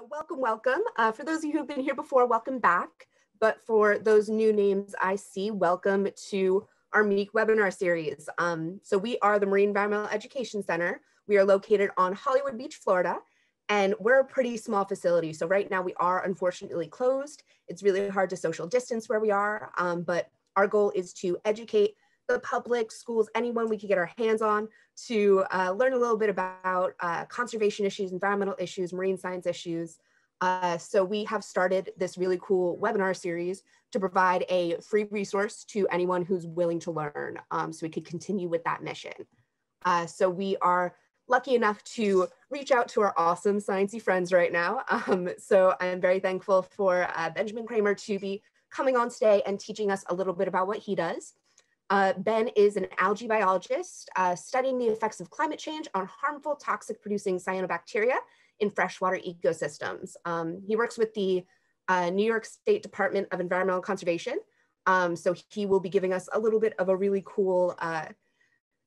So welcome, welcome. Uh, for those of you who've been here before, welcome back. But for those new names I see, welcome to our MEEC webinar series. Um, so we are the Marine Environmental Education Center. We are located on Hollywood Beach, Florida, and we're a pretty small facility. So right now we are unfortunately closed. It's really hard to social distance where we are, um, but our goal is to educate the public, schools, anyone we could get our hands on to uh, learn a little bit about uh, conservation issues, environmental issues, marine science issues. Uh, so we have started this really cool webinar series to provide a free resource to anyone who's willing to learn um, so we could continue with that mission. Uh, so we are lucky enough to reach out to our awesome sciencey friends right now. Um, so I'm very thankful for uh, Benjamin Kramer to be coming on today and teaching us a little bit about what he does. Uh, ben is an algae biologist uh, studying the effects of climate change on harmful toxic producing cyanobacteria in freshwater ecosystems. Um, he works with the uh, New York State Department of Environmental Conservation. Um, so he will be giving us a little bit of a really cool uh,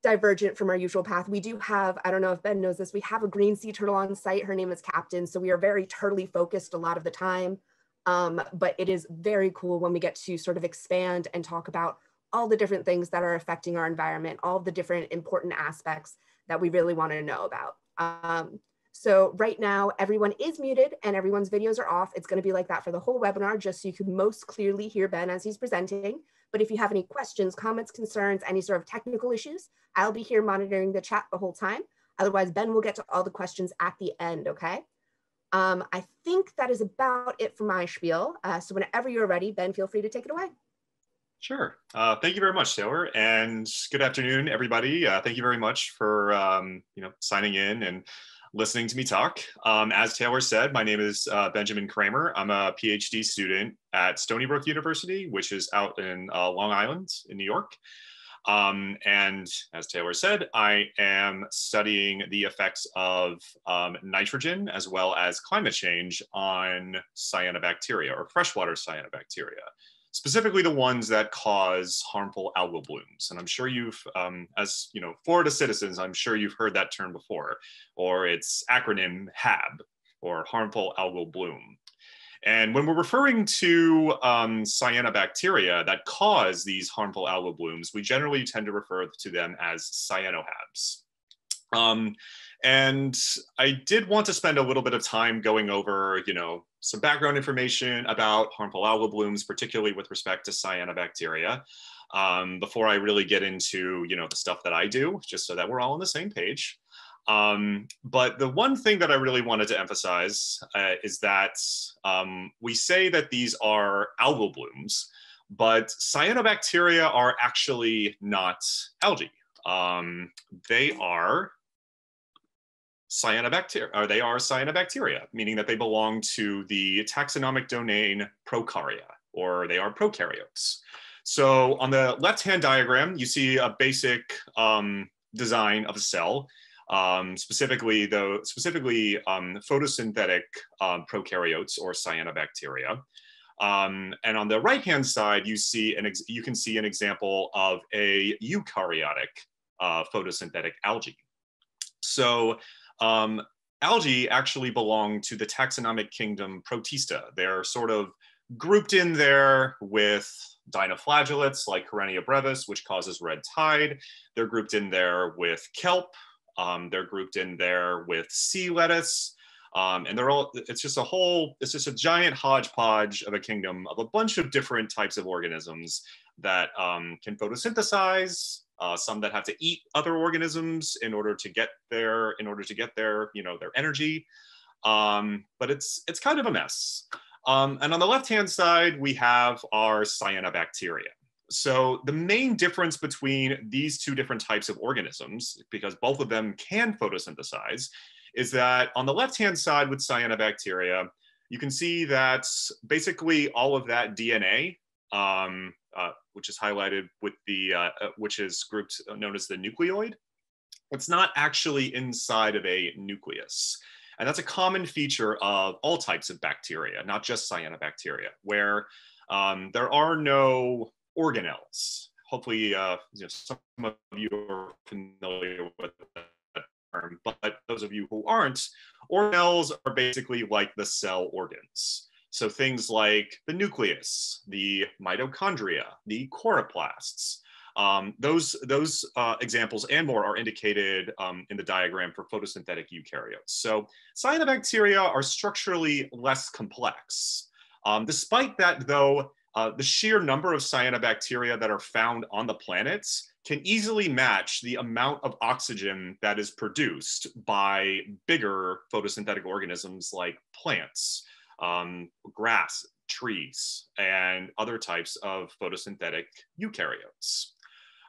divergent from our usual path. We do have, I don't know if Ben knows this, we have a green sea turtle on site. Her name is Captain. So we are very turtley focused a lot of the time. Um, but it is very cool when we get to sort of expand and talk about all the different things that are affecting our environment, all the different important aspects that we really want to know about. Um, so right now, everyone is muted and everyone's videos are off. It's going to be like that for the whole webinar, just so you can most clearly hear Ben as he's presenting. But if you have any questions, comments, concerns, any sort of technical issues, I'll be here monitoring the chat the whole time. Otherwise, Ben will get to all the questions at the end, okay? Um, I think that is about it for my spiel. Uh, so whenever you're ready, Ben, feel free to take it away. Sure. Uh, thank you very much, Taylor, and good afternoon, everybody. Uh, thank you very much for um, you know signing in and listening to me talk. Um, as Taylor said, my name is uh, Benjamin Kramer. I'm a PhD student at Stony Brook University, which is out in uh, Long Island in New York. Um, and as Taylor said, I am studying the effects of um, nitrogen as well as climate change on cyanobacteria or freshwater cyanobacteria specifically the ones that cause harmful algal blooms. And I'm sure you've, um, as you know, Florida citizens, I'm sure you've heard that term before, or its acronym HAB, or harmful algal bloom. And when we're referring to um, cyanobacteria that cause these harmful algal blooms, we generally tend to refer to them as cyanoHABs. Um, and I did want to spend a little bit of time going over, you know, some background information about harmful algal blooms, particularly with respect to cyanobacteria, um, before I really get into, you know, the stuff that I do, just so that we're all on the same page. Um, but the one thing that I really wanted to emphasize uh, is that um, we say that these are algal blooms, but cyanobacteria are actually not algae. Um, they are cyanobacteria, or they are cyanobacteria, meaning that they belong to the taxonomic domain Prokarya, or they are prokaryotes. So on the left-hand diagram, you see a basic um, design of a cell, um, specifically the specifically um, photosynthetic um, prokaryotes or cyanobacteria. Um, and on the right-hand side, you see an you can see an example of a eukaryotic uh, photosynthetic algae. So um, algae actually belong to the taxonomic kingdom Protista. They're sort of grouped in there with dinoflagellates like Karenia brevis, which causes red tide. They're grouped in there with kelp. Um, they're grouped in there with sea lettuce. Um, and they're all, it's just a whole, it's just a giant hodgepodge of a kingdom of a bunch of different types of organisms that um, can photosynthesize, uh, some that have to eat other organisms in order to get their in order to get their you know their energy. Um, but it's it's kind of a mess. Um, and on the left hand side we have our cyanobacteria. So the main difference between these two different types of organisms because both of them can photosynthesize is that on the left hand side with cyanobacteria you can see that basically all of that dna um, uh, which is highlighted with the, uh, uh, which is grouped uh, known as the nucleoid. It's not actually inside of a nucleus. And that's a common feature of all types of bacteria, not just cyanobacteria, where um, there are no organelles. Hopefully, uh, you know, some of you are familiar with that term, but those of you who aren't, organelles are basically like the cell organs. So things like the nucleus, the mitochondria, the chloroplasts, um, those those uh, examples and more are indicated um, in the diagram for photosynthetic eukaryotes. So cyanobacteria are structurally less complex. Um, despite that, though, uh, the sheer number of cyanobacteria that are found on the planets can easily match the amount of oxygen that is produced by bigger photosynthetic organisms like plants, um, grass, trees, and other types of photosynthetic eukaryotes.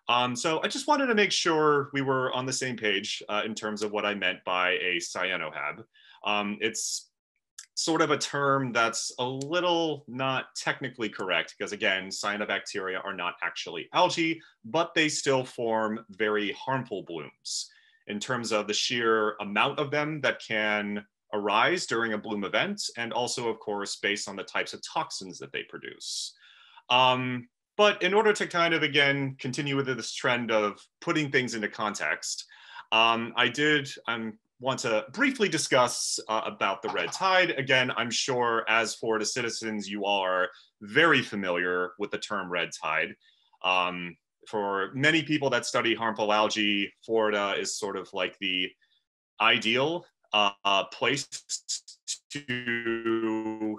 Um, so I just wanted to make sure we were on the same page uh, in terms of what I meant by a cyanohab. Um, it's sort of a term that's a little not technically correct because again, cyanobacteria are not actually algae, but they still form very harmful blooms in terms of the sheer amount of them that can arise during a bloom event, and also of course, based on the types of toxins that they produce. Um, but in order to kind of, again, continue with this trend of putting things into context, um, I did, I'm want to briefly discuss uh, about the red tide. Again, I'm sure as Florida citizens, you are very familiar with the term red tide. Um, for many people that study harmful algae, Florida is sort of like the ideal uh, place to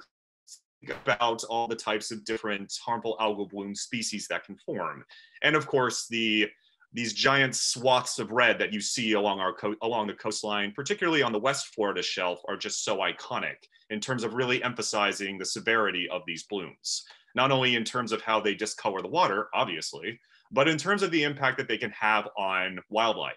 think about all the types of different harmful algal bloom species that can form. And of course, the these giant swaths of red that you see along our along the coastline, particularly on the West Florida shelf, are just so iconic in terms of really emphasizing the severity of these blooms. Not only in terms of how they discolor the water, obviously, but in terms of the impact that they can have on wildlife.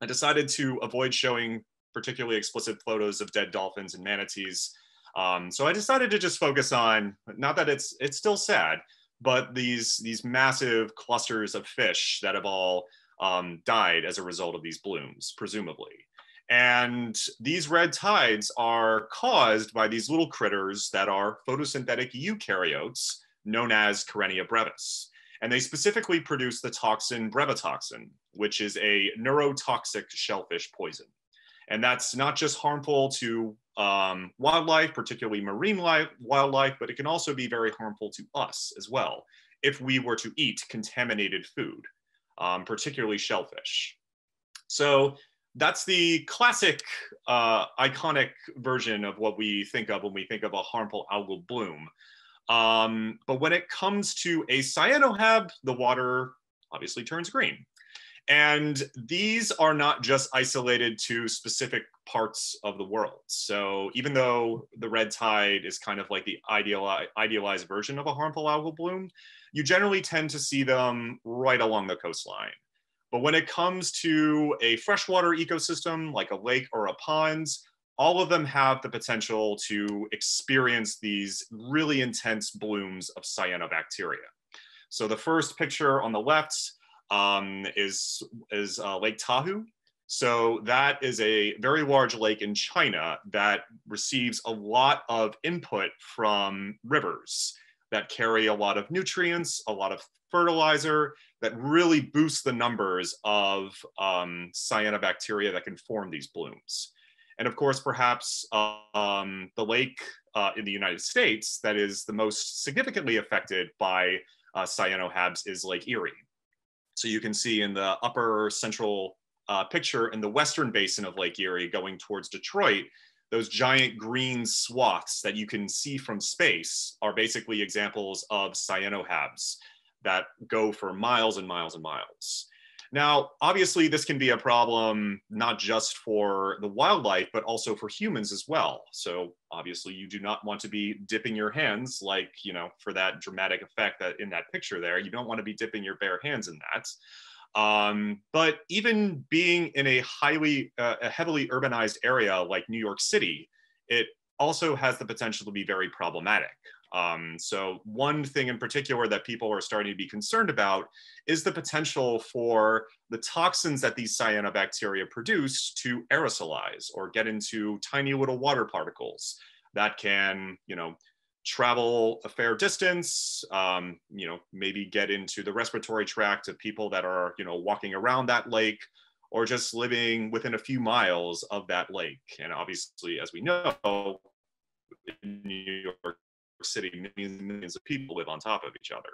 I decided to avoid showing particularly explicit photos of dead dolphins and manatees. Um, so I decided to just focus on, not that it's it's still sad, but these these massive clusters of fish that have all um, died as a result of these blooms, presumably. And these red tides are caused by these little critters that are photosynthetic eukaryotes known as Karenia brevis. And they specifically produce the toxin brevetoxin, which is a neurotoxic shellfish poison. And that's not just harmful to um, wildlife, particularly marine life, wildlife, but it can also be very harmful to us as well if we were to eat contaminated food, um, particularly shellfish. So that's the classic, uh, iconic version of what we think of when we think of a harmful algal bloom. Um, but when it comes to a cyanohab, the water obviously turns green. And these are not just isolated to specific parts of the world. So even though the red tide is kind of like the ideali- idealized version of a harmful algal bloom, you generally tend to see them right along the coastline. But when it comes to a freshwater ecosystem like a lake or a pond, all of them have the potential to experience these really intense blooms of cyanobacteria. So the first picture on the left um, is, is uh, Lake Taihu. So that is a very large lake in China that receives a lot of input from rivers that carry a lot of nutrients, a lot of fertilizer that really boosts the numbers of um, cyanobacteria that can form these blooms. And of course, perhaps um, the lake uh, in the United States that is the most significantly affected by uh, cyanohabs is Lake Erie. So you can see in the upper central uh, picture in the western basin of Lake Erie going towards Detroit, those giant green swaths that you can see from space are basically examples of cyanohabs that go for miles and miles and miles. Now, obviously, this can be a problem not just for the wildlife, but also for humans as well. So, obviously, you do not want to be dipping your hands, like, you know, for that dramatic effect that in that picture there, you don't want to be dipping your bare hands in that. Um, but even being in a highly, uh, a heavily urbanized area like New York City, it also has the potential to be very problematic. Um, so one thing in particular that people are starting to be concerned about is the potential for the toxins that these cyanobacteria produce to aerosolize or get into tiny little water particles that can, you know, travel a fair distance, um, you know, maybe get into the respiratory tract of people that are, you know, walking around that lake or just living within a few miles of that lake. And obviously, as we know, in New York City, millions and millions of people live on top of each other.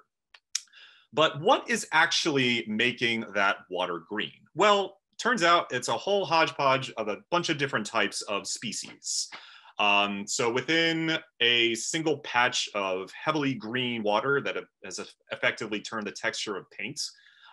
But what is actually making that water green? Well, turns out it's a whole hodgepodge of a bunch of different types of species. Um, so within a single patch of heavily green water that has effectively turned the texture of paint,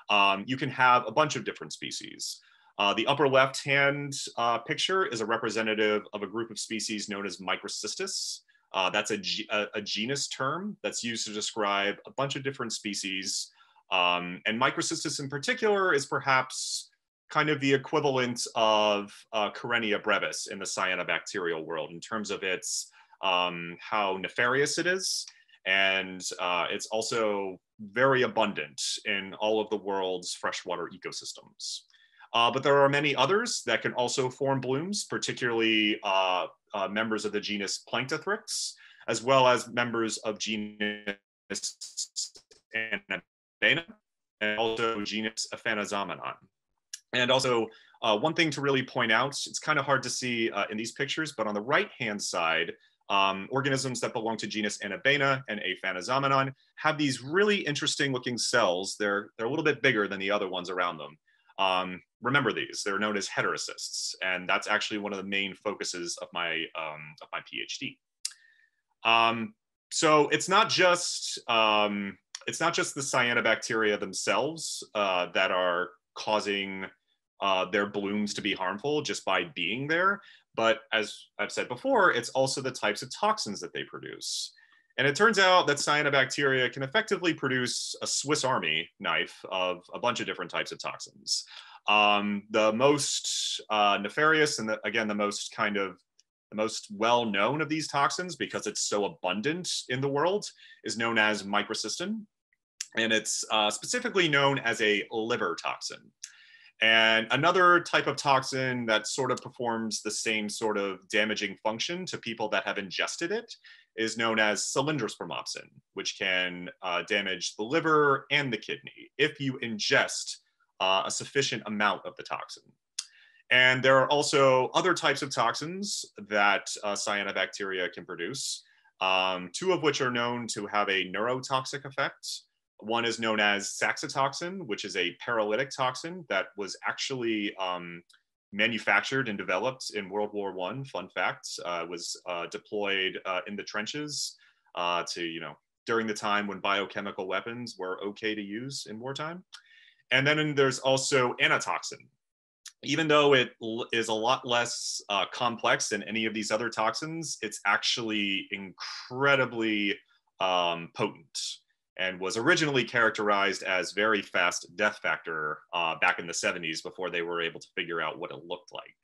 um, you can have a bunch of different species. Uh, the upper left-hand uh, picture is a representative of a group of species known as Microcystis. Uh, that's a, a, a, genus term that's used to describe a bunch of different species. Um, and Microcystis in particular is perhaps kind of the equivalent of uh, Karenia brevis in the cyanobacterial world in terms of its um, how nefarious it is. And uh, it's also very abundant in all of the world's freshwater ecosystems. Uh, but there are many others that can also form blooms, particularly uh, uh, members of the genus Planktothrix, as well as members of genus Anabaena, and also genus Aphanizomenon. And also, uh, one thing to really point out, it's kind of hard to see uh, in these pictures, but on the right-hand side, um, organisms that belong to genus Anabaena and Aphanizomenon have these really interesting looking cells. They're, they're a little bit bigger than the other ones around them. Um, remember these, they're known as heterocysts, and that's actually one of the main focuses of my, um, of my PhD. Um, so it's not just, um, it's not just the cyanobacteria themselves uh, that are causing uh, their blooms to be harmful just by being there. But as I've said before, it's also the types of toxins that they produce. And it turns out that cyanobacteria can effectively produce a Swiss army knife of a bunch of different types of toxins. Um, the most uh, nefarious and the, again, the most kind of the most well known of these toxins because it's so abundant in the world is known as microcystin. And it's uh, specifically known as a liver toxin. And another type of toxin that sort of performs the same sort of damaging function to people that have ingested it is known as cylindrospermopsin, which can uh, damage the liver and the kidney if you ingest uh, a sufficient amount of the toxin. And there are also other types of toxins that uh, cyanobacteria can produce, um, two of which are known to have a neurotoxic effect. One is known as saxitoxin, which is a paralytic toxin that was actually um, manufactured and developed in World War One. Fun fact, uh, was uh, deployed uh, in the trenches uh, to, you know, during the time when biochemical weapons were okay to use in wartime. And then there's also anatoxin. Even though it is a lot less uh, complex than any of these other toxins, it's actually incredibly um, potent and was originally characterized as very fast death factor uh, back in the 70s before they were able to figure out what it looked like.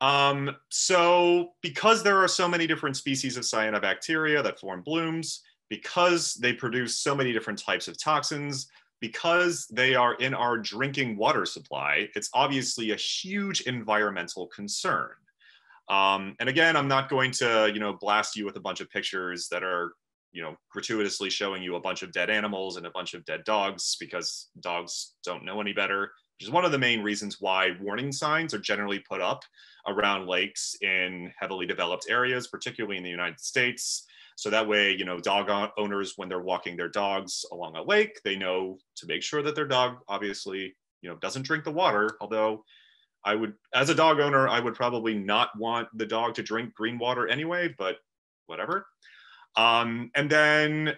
Um, so because there are so many different species of cyanobacteria that form blooms, because they produce so many different types of toxins, because they are in our drinking water supply, it's obviously a huge environmental concern. Um, and again, I'm not going to, you know, blast you with a bunch of pictures that are you know gratuitously showing you a bunch of dead animals and a bunch of dead dogs because dogs don't know any better which is one of the main reasons why warning signs are generally put up around lakes in heavily developed areas particularly in the united states. So that way you know dog owners when they're walking their dogs along a lake they know to make sure that their dog obviously you know doesn't drink the water. Although i would as a dog owner i would probably not want the dog to drink green water anyway but whatever um, and then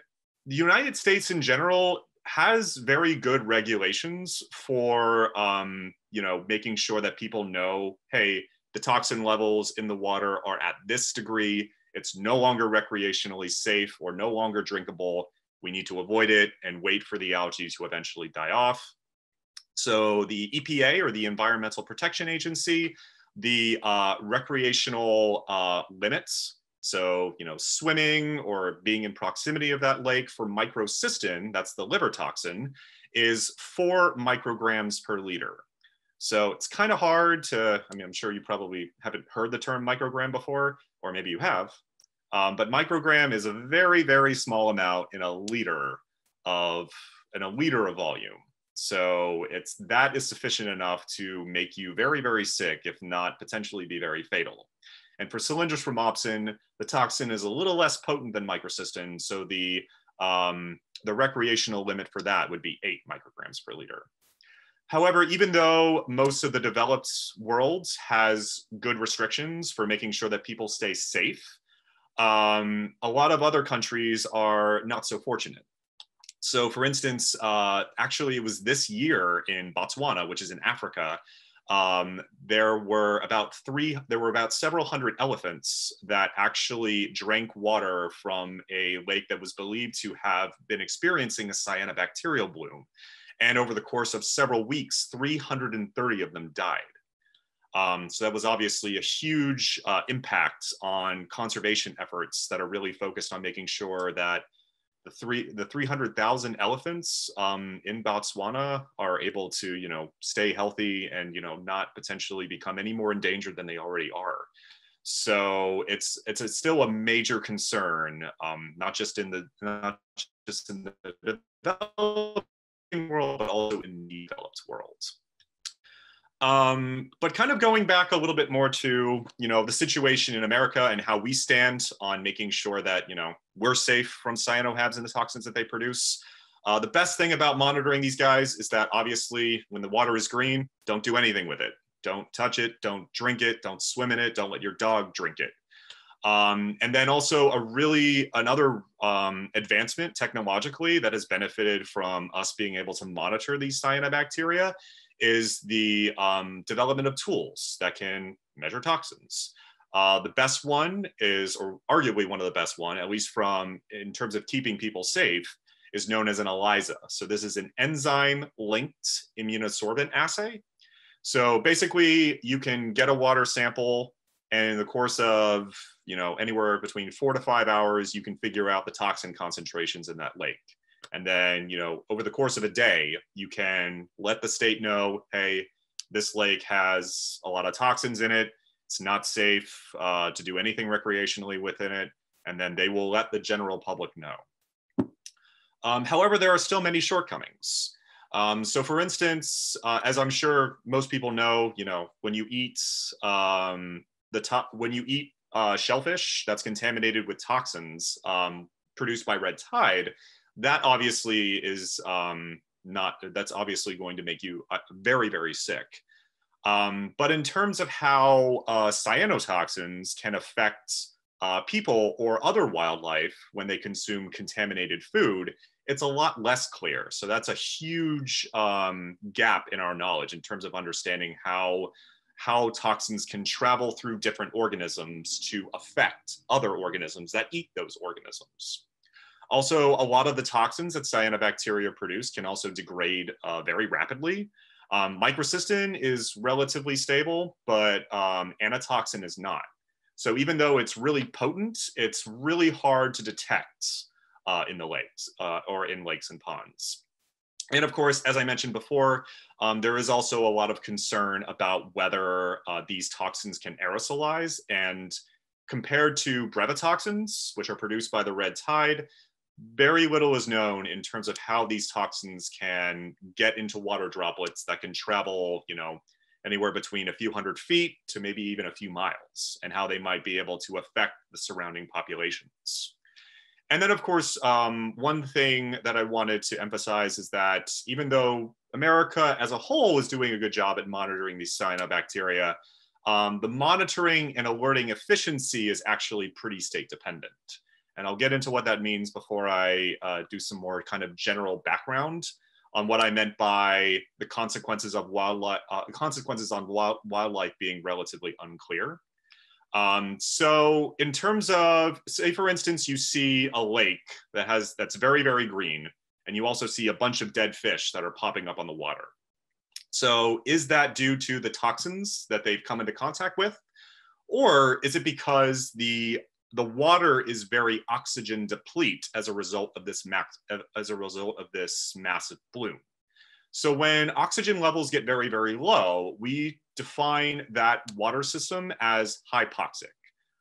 the United States in general has very good regulations for um, you know making sure that people know, hey, the toxin levels in the water are at this degree. It's no longer recreationally safe or no longer drinkable. We need to avoid it and wait for the algae to eventually die off. So the EPA or the Environmental Protection Agency, the uh, recreational uh, limits so, you know, swimming or being in proximity of that lake for microcystin, that's the liver toxin, is four micrograms per liter. So it's kind of hard to, I mean, I'm sure you probably haven't heard the term microgram before, or maybe you have, um, but microgram is a very, very small amount in a liter of, in a liter of volume. So it's that is sufficient enough to make you very, very sick, if not potentially be very fatal. And for cylindrospermopsin, the toxin is a little less potent than microcystin. So the, um, the recreational limit for that would be eight micrograms per liter. However, even though most of the developed world has good restrictions for making sure that people stay safe, um, a lot of other countries are not so fortunate. So, for instance, uh, actually, it was this year in Botswana, which is in Africa, um, there were about three, there were about several hundred elephants that actually drank water from a lake that was believed to have been experiencing a cyanobacterial bloom. And over the course of several weeks, 330 of them died. Um, so that was obviously a huge uh, impact on conservation efforts that are really focused on making sure that the three the 300,000 elephants um, in Botswana are able to you know stay healthy and you know not potentially become any more endangered than they already are. So it's it's a, still a major concern, um, not just in the not just in the developing world, but also in the developed worlds. Um, but kind of going back a little bit more to you know the situation in America and how we stand on making sure that you know we're safe from cyanohabs and the toxins that they produce. Uh, the best thing about monitoring these guys is that obviously when the water is green, don't do anything with it. Don't touch it, don't drink it, don't swim in it, don't let your dog drink it. Um, and then also a really another um, advancement technologically that has benefited from us being able to monitor these cyanobacteria is the um, development of tools that can measure toxins. Uh, the best one is, or arguably one of the best one, at least from in terms of keeping people safe, is known as an ELISA. So this is an enzyme-linked immunosorbent assay. So basically, you can get a water sample, and in the course of you know anywhere between four to five hours, you can figure out the toxin concentrations in that lake. And then, you know, over the course of a day, you can let the state know, hey, this lake has a lot of toxins in it. It's not safe uh, to do anything recreationally within it. And then they will let the general public know. Um, however, there are still many shortcomings. Um, so for instance, uh, as I'm sure most people know, you know, when you eat um, the top, when you eat uh, shellfish that's contaminated with toxins um, produced by red tide, that obviously is um, not, that's obviously going to make you uh, very, very sick. Um, but in terms of how uh, cyanotoxins can affect uh, people or other wildlife when they consume contaminated food, it's a lot less clear. So that's a huge um, gap in our knowledge in terms of understanding how how toxins can travel through different organisms to affect other organisms that eat those organisms. Also, a lot of the toxins that cyanobacteria produce can also degrade uh, very rapidly. Um, microcystin is relatively stable, but um, anatoxin is not. So even though it's really potent, it's really hard to detect uh, in the lakes uh, or in lakes and ponds. And of course, as I mentioned before, um, there is also a lot of concern about whether uh, these toxins can aerosolize. And compared to brevetoxins, which are produced by the red tide, very little is known in terms of how these toxins can get into water droplets that can travel, you know, anywhere between a few hundred feet to maybe even a few miles, and how they might be able to affect the surrounding populations. And then, of course, um, one thing that I wanted to emphasize is that even though America as a whole is doing a good job at monitoring these cyanobacteria, um, the monitoring and alerting efficiency is actually pretty state dependent. And I'll get into what that means before I uh, do some more kind of general background on what I meant by the consequences of wildlife, uh, consequences on wild, wildlife being relatively unclear. Um, so in terms of, say for instance, you see a lake that has, that's very, very green, and you also see a bunch of dead fish that are popping up on the water. So is that due to the toxins that they've come into contact with? Or is it because the the water is very oxygen deplete as a result of this max, as a result of this massive bloom. So when oxygen levels get very, very low, we define that water system as hypoxic.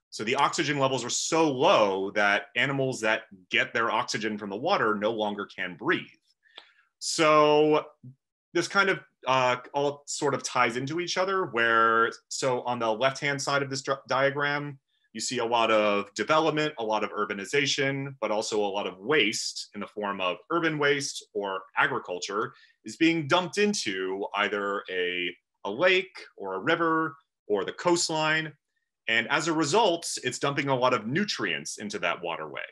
So the oxygen levels are so low that animals that get their oxygen from the water no longer can breathe. So this kind of uh, all sort of ties into each other where, so on the left-hand side of this diagram, you see a lot of development, a lot of urbanization, but also a lot of waste in the form of urban waste or agriculture is being dumped into either a, a lake or a river or the coastline. And as a result, it's dumping a lot of nutrients into that waterway,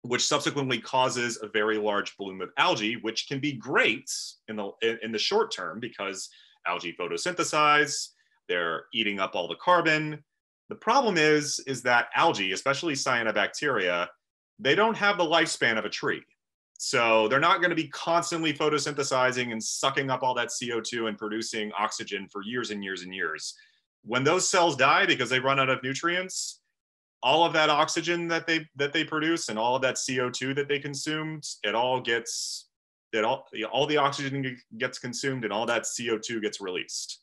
which subsequently causes a very large bloom of algae, which can be great in the, in the short term because algae photosynthesize, they're eating up all the carbon, the problem is, is that algae, especially cyanobacteria, they don't have the lifespan of a tree. So they're not going to be constantly photosynthesizing and sucking up all that CO2 and producing oxygen for years and years and years. When those cells die because they run out of nutrients, all of that oxygen that they that they produce and all of that CO2 that they consumed, it all gets it all all the oxygen gets consumed and all that CO2 gets released.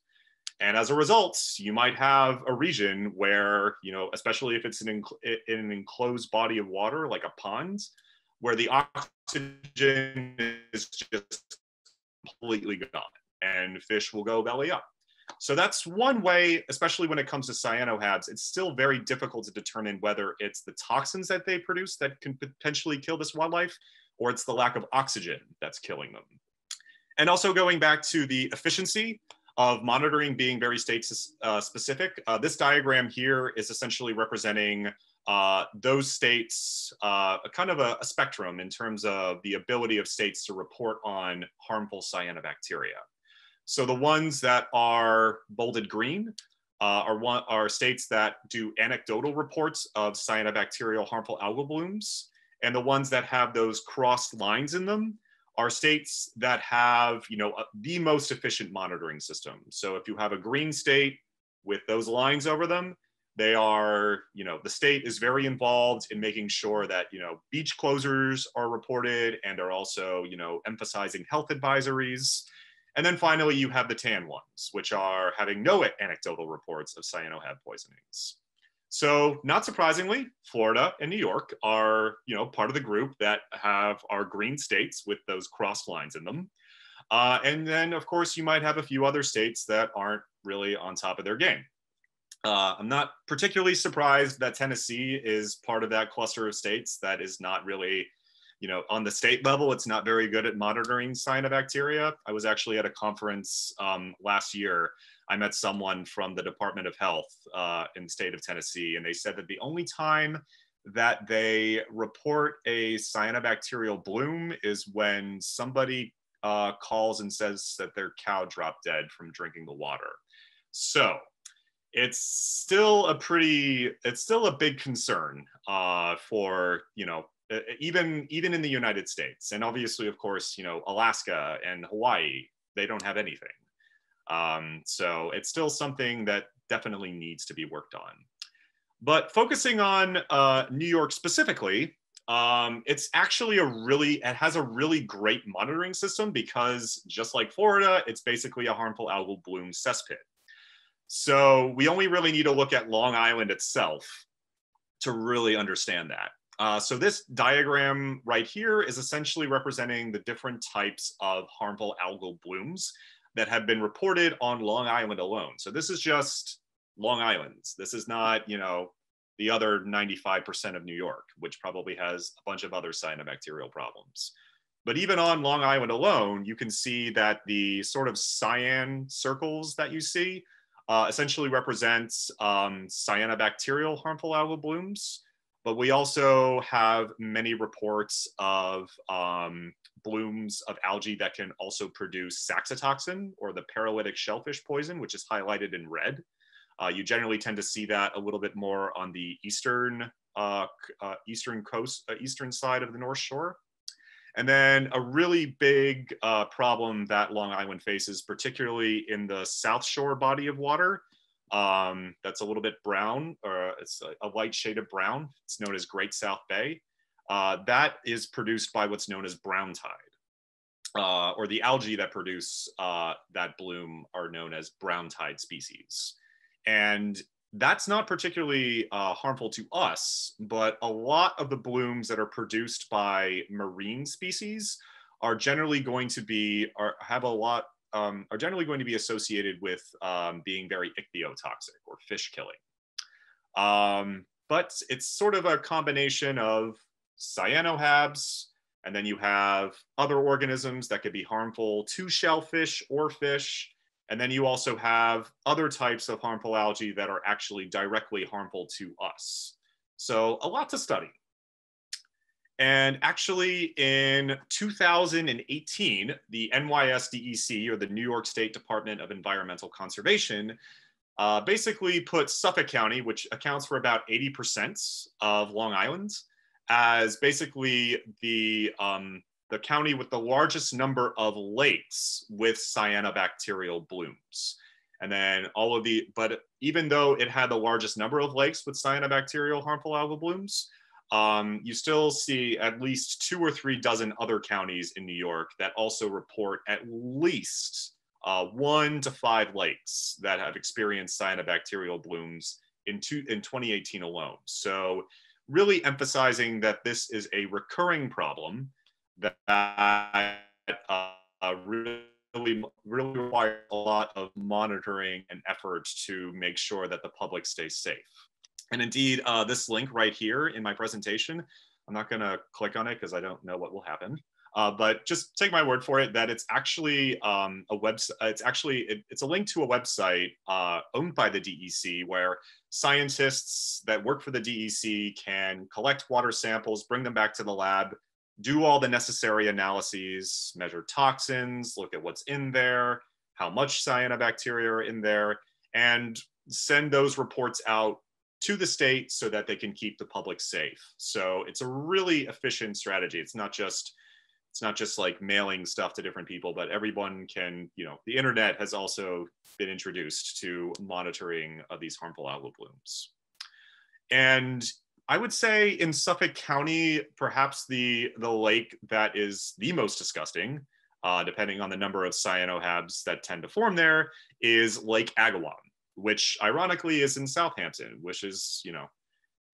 And as a result, you might have a region where, you know, especially if it's an in an enclosed body of water like a pond, where the oxygen is just completely gone and fish will go belly up. So that's one way, especially when it comes to cyanohabs, it's still very difficult to determine whether it's the toxins that they produce that can potentially kill this wildlife or it's the lack of oxygen that's killing them. And also going back to the efficiency, of monitoring being very state uh, specific. Uh, this diagram here is essentially representing uh, those states, uh, a kind of a, a, spectrum in terms of the ability of states to report on harmful cyanobacteria. So the ones that are bolded green uh, are, one, are states that do anecdotal reports of cyanobacterial harmful algal blooms. And the ones that have those crossed lines in them are states that have, you know, uh, the most efficient monitoring system. So if you have a green state with those lines over them, they are, you know, the state is very involved in making sure that, you know, beach closures are reported and are also, you know, emphasizing health advisories. And then finally, you have the tan ones, which are having no anecdotal reports of cyanohab poisonings. So, not surprisingly, Florida and New York are, you know, part of the group that have our green states with those cross lines in them. Uh, and then, of course, you might have a few other states that aren't really on top of their game. Uh, I'm not particularly surprised that Tennessee is part of that cluster of states that is not really, you know, on the state level, it's not very good at monitoring cyanobacteria. I was actually at a conference um, last year I met someone from the Department of Health uh, in the state of Tennessee, and they said that the only time that they report a cyanobacterial bloom is when somebody uh, calls and says that their cow dropped dead from drinking the water. So it's still a pretty, it's still a big concern uh, for, you know, even even in the United States, and obviously, of course, you know, Alaska and Hawaii, they don't have anything. Um, so it's still something that definitely needs to be worked on. But focusing on uh, New York specifically, um, it's actually a really, it has a really great monitoring system because just like Florida, it's basically a harmful algal bloom cesspit. So we only really need to look at Long Island itself to really understand that. Uh, so this diagram right here is essentially representing the different types of harmful algal blooms that have been reported on Long Island alone. So this is just Long Island's. This is not, you know, the other 95% of New York, which probably has a bunch of other cyanobacterial problems. But even on Long Island alone, you can see that the sort of cyan circles that you see uh, essentially represents um, cyanobacterial harmful algal blooms. But we also have many reports of um, blooms of algae that can also produce saxitoxin or the paralytic shellfish poison, which is highlighted in red. Uh, you generally tend to see that a little bit more on the eastern uh, uh, eastern coast, uh, eastern side of the North Shore. And then a really big uh, problem that Long Island faces, particularly in the South Shore body of water, um, that's a little bit brown, or it's a, a light shade of brown. It's known as Great South Bay. Uh, that is produced by what's known as brown tide. Uh, or the algae that produce uh, that bloom are known as brown tide species. And that's not particularly uh, harmful to us, but a lot of the blooms that are produced by marine species are generally going to be are have a lot um, are generally going to be associated with um, being very ichthyotoxic or fish killing. Um, but it's sort of a combination of cyanohabs, and then you have other organisms that could be harmful to shellfish or fish. And then you also have other types of harmful algae that are actually directly harmful to us. So a lot to study. And actually, in 2018, the NYSDEC, or the New York State Department of Environmental Conservation, uh, basically put Suffolk County, which accounts for about 80% of Long Island, as basically the, um, the county with the largest number of lakes with cyanobacterial blooms. And then all of the, but even though it had the largest number of lakes with cyanobacterial harmful algal blooms, um, you still see at least two or three dozen other counties in New York that also report at least uh, one to five lakes that have experienced cyanobacterial blooms in, two, in 2018 alone. So really emphasizing that this is a recurring problem that uh, really really requires a lot of monitoring and effort to make sure that the public stays safe. And indeed, uh, this link right here in my presentation, I'm not going to click on it because I don't know what will happen. Uh, but just take my word for it that it's actually um, a website. It's actually it, it's a link to a website uh, owned by the DEC where scientists that work for the DEC can collect water samples, bring them back to the lab, do all the necessary analyses, measure toxins, look at what's in there, how much cyanobacteria are in there, and send those reports out to the state so that they can keep the public safe. So it's a really efficient strategy. It's not just it's not just like mailing stuff to different people, but everyone can, you know, the internet has also been introduced to monitoring of these harmful algal blooms. And I would say in Suffolk County, perhaps the, the lake that is the most disgusting, uh, depending on the number of cyanohabs that tend to form there, is Lake Agawam which ironically is in Southampton, which is, you know,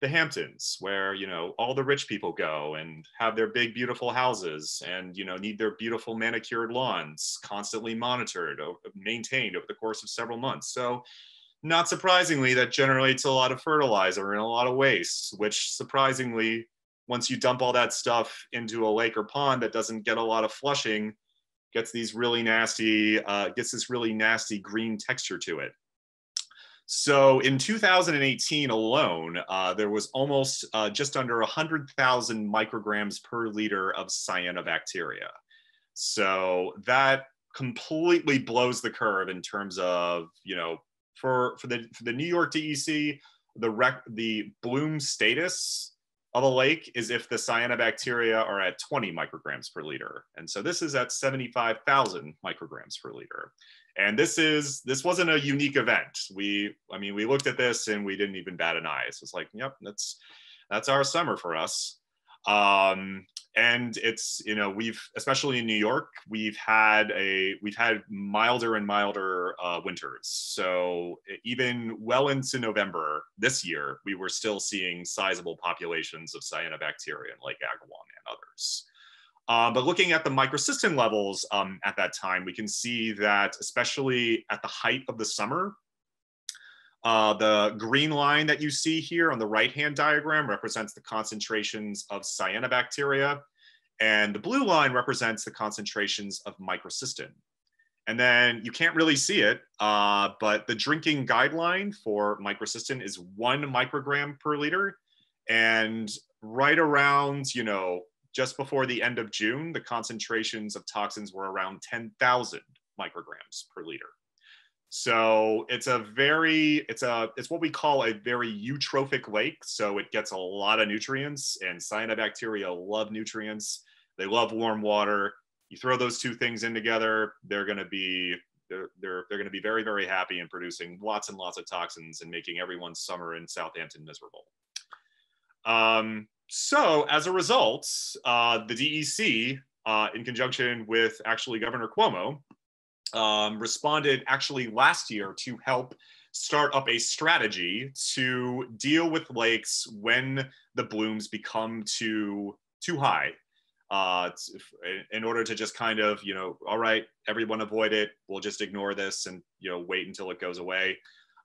the Hamptons, where, you know, all the rich people go and have their big, beautiful houses and, you know, need their beautiful manicured lawns constantly monitored, or maintained over the course of several months. So, not surprisingly, that generates a lot of fertilizer and a lot of waste, which surprisingly, once you dump all that stuff into a lake or pond that doesn't get a lot of flushing, gets these really nasty, uh, gets this really nasty green texture to it. So in 2018 alone, uh, there was almost uh, just under 100,000 micrograms per liter of cyanobacteria. So that completely blows the curve in terms of, you know, for, for, the, for the New York DEC, the, rec, the bloom status of a lake is if the cyanobacteria are at 20 micrograms per liter. And so this is at 75,000 micrograms per liter. And this is this wasn't a unique event. We, I mean, we looked at this and we didn't even bat an eye. So it's like, yep, that's that's our summer for us. Um, and it's you know we've especially in New York we've had a we've had milder and milder uh, winters. So even well into November this year, we were still seeing sizable populations of cyanobacteria in lake Agawam and others. Uh, but looking at the microcystin levels um, at that time, we can see that especially at the height of the summer, uh, the green line that you see here on the right-hand diagram represents the concentrations of cyanobacteria, and the blue line represents the concentrations of microcystin. And then you can't really see it, uh, but the drinking guideline for microcystin is one microgram per liter. And right around, you know, just before the end of June, the concentrations of toxins were around 10,000 micrograms per liter. So it's a very, it's a, it's what we call a very eutrophic lake. So it gets a lot of nutrients and cyanobacteria love nutrients. They love warm water. You throw those two things in together, they're going to be, they're, they're, they're going to be very, very happy in producing lots and lots of toxins and making everyone's summer in Southampton miserable. Um, so as a result, uh, the DEC, uh, in conjunction with actually Governor Cuomo, um, responded actually last year to help start up a strategy to deal with lakes when the blooms become too too high. uh, in order to just kind of, you know, all right, everyone avoid it. We'll just ignore this and, you know, wait until it goes away.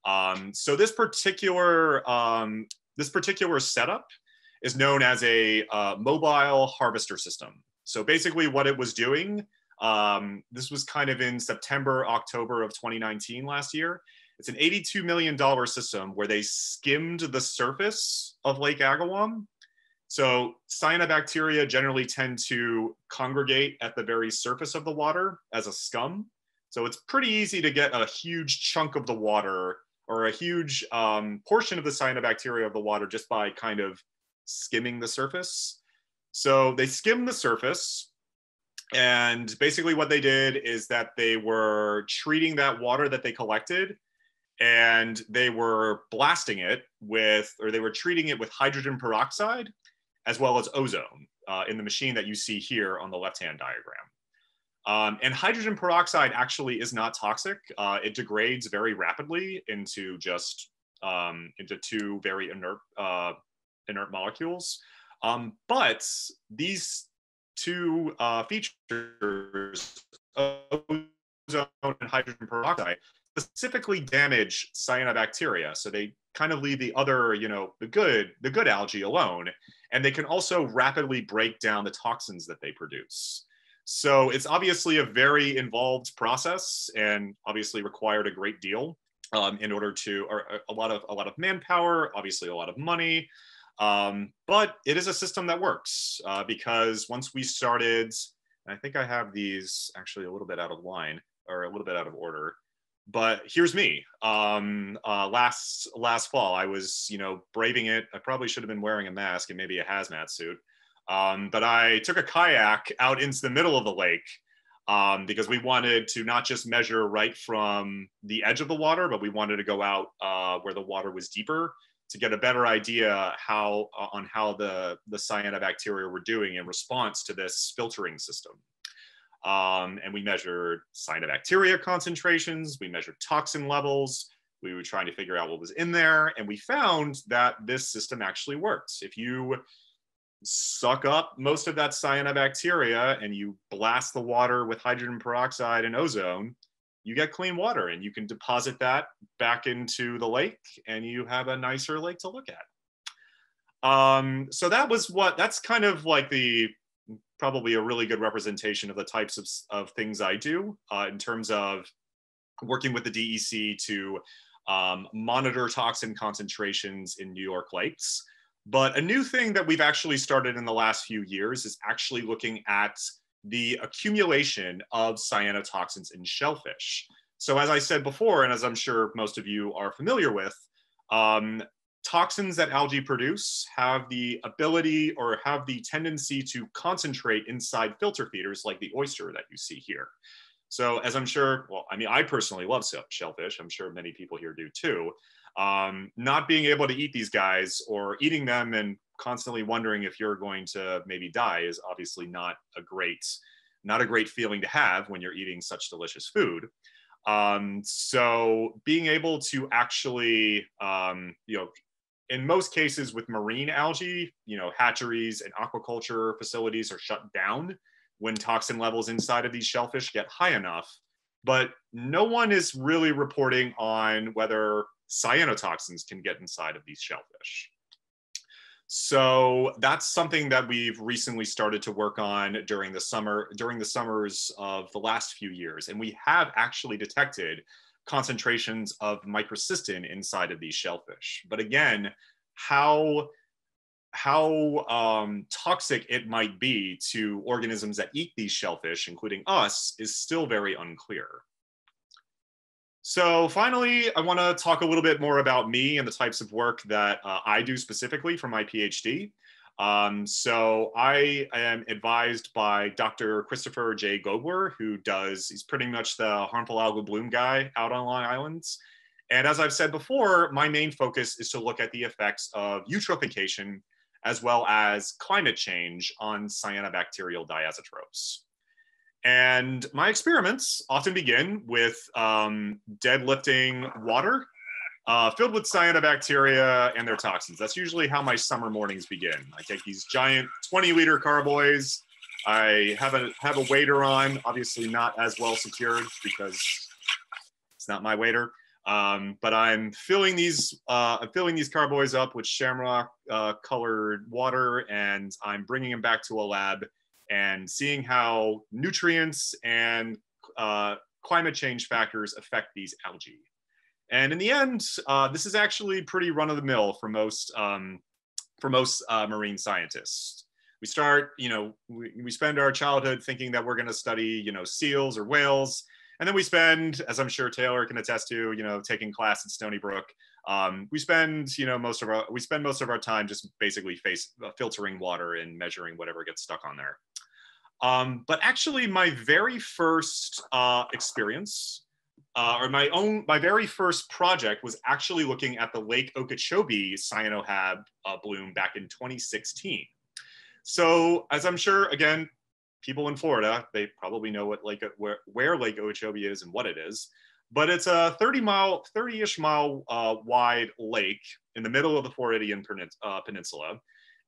Um, so this particular, um, this particular setup is known as a uh, mobile harvester system. So basically what it was doing, um, this was kind of in September, October of 2019 last year. It's an $82 million system where they skimmed the surface of Lake Agawam. So cyanobacteria generally tend to congregate at the very surface of the water as a scum. So it's pretty easy to get a huge chunk of the water or a huge um, portion of the cyanobacteria of the water just by kind of skimming the surface. So they skimmed the surface. And basically, what they did is that they were treating that water that they collected and they were blasting it with, or they were treating it with hydrogen peroxide as well as ozone uh, in the machine that you see here on the left hand diagram. Um, and hydrogen peroxide actually is not toxic. Uh, it degrades very rapidly into just um, into two very inert uh, inert molecules. Um, but these two uh, features, ozone and hydrogen peroxide, specifically damage cyanobacteria. So they kind of leave the other, you know, the good, the good algae alone. And they can also rapidly break down the toxins that they produce. So it's obviously a very involved process and obviously required a great deal um, in order to, or a lot of a lot of manpower, obviously a lot of money, um, but it is a system that works uh, because once we started, I think I have these actually a little bit out of line or a little bit out of order. But here's me. Um, uh, last last fall, I was you know braving it. I probably should have been wearing a mask and maybe a hazmat suit. Um, but I took a kayak out into the middle of the lake um, because we wanted to not just measure right from the edge of the water, but we wanted to go out uh, where the water was deeper to get a better idea how uh, on how the, the cyanobacteria were doing in response to this filtering system. Um, and we measured cyanobacteria concentrations, we measured toxin levels, we were trying to figure out what was in there, and we found that this system actually works. If you suck up most of that cyanobacteria and you blast the water with hydrogen peroxide and ozone, you get clean water and you can deposit that back into the lake and you have a nicer lake to look at. Um, so that was what, that's kind of like the, probably a really good representation of the types of, of things I do uh, in terms of working with the DEC to um, monitor toxin concentrations in New York lakes. But a new thing that we've actually started in the last few years is actually looking at the accumulation of cyanotoxins in shellfish. So as I said before, and as I'm sure most of you are familiar with, um, toxins that algae produce have the ability or have the tendency to concentrate inside filter feeders like the oyster that you see here. So as I'm sure, well, I mean, I personally love shellfish. I'm sure many people here do too. Um, not being able to eat these guys or eating them and constantly wondering if you're going to maybe die is obviously not a great not a great feeling to have when you're eating such delicious food. Um, so being able to actually um, you know in most cases with marine algae you know hatcheries and aquaculture facilities are shut down when toxin levels inside of these shellfish get high enough but no one is really reporting on whether cyanotoxins can get inside of these shellfish so that's something that we've recently started to work on during the summer, during the summers of the last few years. And we have actually detected concentrations of microcystin inside of these shellfish. But again, how how um, toxic it might be to organisms that eat these shellfish, including us, is still very unclear. So finally, I want to talk a little bit more about me and the types of work that uh, I do specifically for my PhD. Um, so I am advised by Dr. Christopher J. Gobler, who does, he's pretty much the harmful algal bloom guy out on Long Island. And as I've said before, my main focus is to look at the effects of eutrophication as well as climate change on cyanobacterial diazotrophs. And my experiments often begin with um, deadlifting water uh, filled with cyanobacteria and their toxins. That's usually how my summer mornings begin. I take these giant 20 liter carboys, I have a have a wader on, obviously not as well secured because it's not my waiter. Um, but I'm filling these uh, I'm filling these carboys up with shamrock uh, colored water, and I'm bringing them back to a lab and seeing how nutrients and uh, climate change factors affect these algae. And in the end, uh, this is actually pretty run of the mill for most um, for most uh, marine scientists. We start, you know, we, we spend our childhood thinking that we're going to study, you know, seals or whales, and then we spend, as I'm sure Taylor can attest to, you know, taking class at Stony Brook. Um, we spend, you know, most of our we spend most of our time just basically face uh, filtering water and measuring whatever gets stuck on there. Um, but actually, my very first uh, experience, uh, or my own, my very first project was actually looking at the Lake Okeechobee cyanohab uh, bloom back in 2016. So, as I'm sure, again, people in Florida, they probably know what Lake where, where Lake Okeechobee is and what it is. But it's a 30 mile, 30-ish mile uh, wide lake in the middle of the Floridian uh, Peninsula.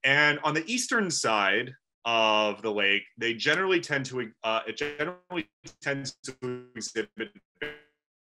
And on the eastern side of the lake, they generally tend to uh, it generally tends to exhibit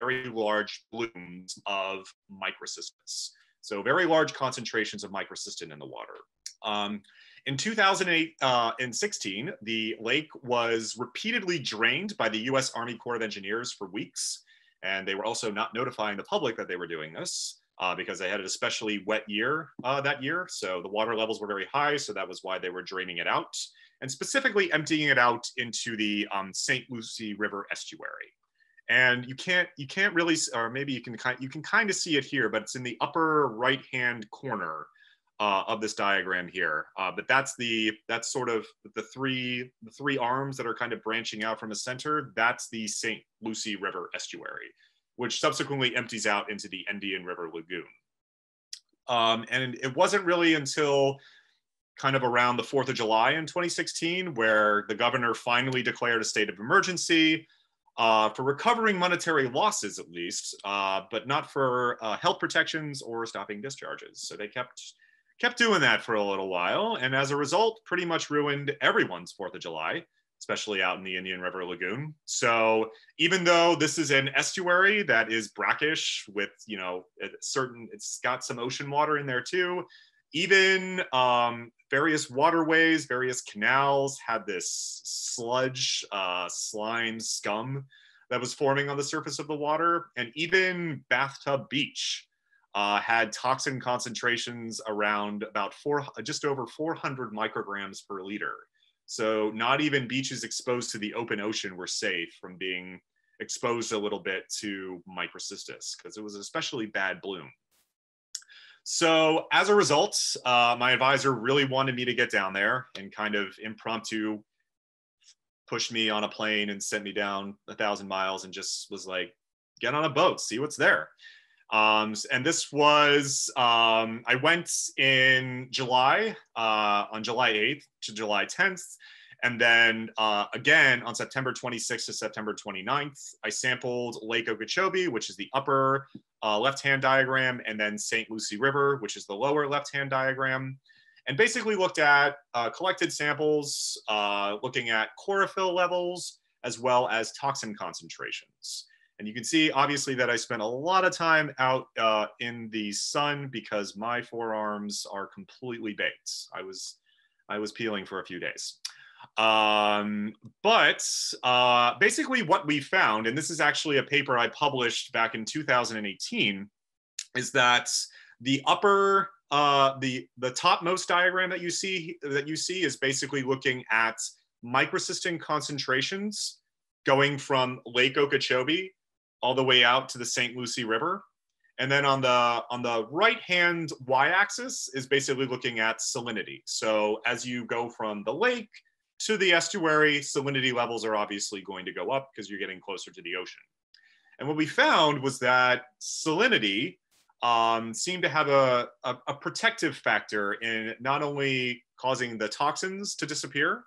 very large blooms of microcystis. So very large concentrations of microcystin in the water. Um, in 2008 uh, and 16, the lake was repeatedly drained by the US Army Corps of Engineers for weeks. And they were also not notifying the public that they were doing this uh, because they had an especially wet year uh, that year. So the water levels were very high. So that was why they were draining it out and specifically emptying it out into the um, St. Lucie River estuary. And you can't you can't really, or maybe you can kind you can kind of see it here, but it's in the upper right hand corner uh, of this diagram here. Uh, but that's the that's sort of the three the three arms that are kind of branching out from the center. That's the St. Lucie River estuary which subsequently empties out into the Indian River Lagoon. Um, and it wasn't really until kind of around the 4th of July in 2016 where the governor finally declared a state of emergency uh, for recovering monetary losses, at least, uh, but not for uh, health protections or stopping discharges. So they kept kept doing that for a little while, and as a result, pretty much ruined everyone's Fourth of July especially out in the Indian River Lagoon. So even though this is an estuary that is brackish with, you know, certain, it's got some ocean water in there too. Even um, various waterways, various canals had this sludge, uh, slime, scum that was forming on the surface of the water. And even Bathtub Beach uh, had toxin concentrations around about four, just over 400 micrograms per liter. So not even beaches exposed to the open ocean were safe from being exposed a little bit to microcystis because it was an especially bad bloom. So as a result, uh, my advisor really wanted me to get down there and kind of impromptu pushed me on a plane and sent me down a thousand miles and just was like, get on a boat, see what's there. Um, and this was, um, I went in July, uh, on July 8th to July 10th. And then uh, again on September 26th to September 29th, I sampled Lake Okeechobee, which is the upper uh, left-hand diagram, and then St. Lucie River, which is the lower left-hand diagram. And basically looked at uh, collected samples, uh, looking at chlorophyll levels, as well as toxin concentrations. And you can see obviously that I spent a lot of time out uh, in the sun because my forearms are completely baked. I was, I was peeling for a few days. Um, but uh, basically what we found, and this is actually a paper I published back in 2018, is that the upper, uh, the, the topmost diagram that you see that you see is basically looking at microcystin concentrations going from Lake Okeechobee all the way out to the St. Lucie River. And then on the on the right hand y-axis is basically looking at salinity. So as you go from the lake to the estuary, salinity levels are obviously going to go up because you're getting closer to the ocean. And what we found was that salinity um, seemed to have a, a, a protective factor in not only causing the toxins to disappear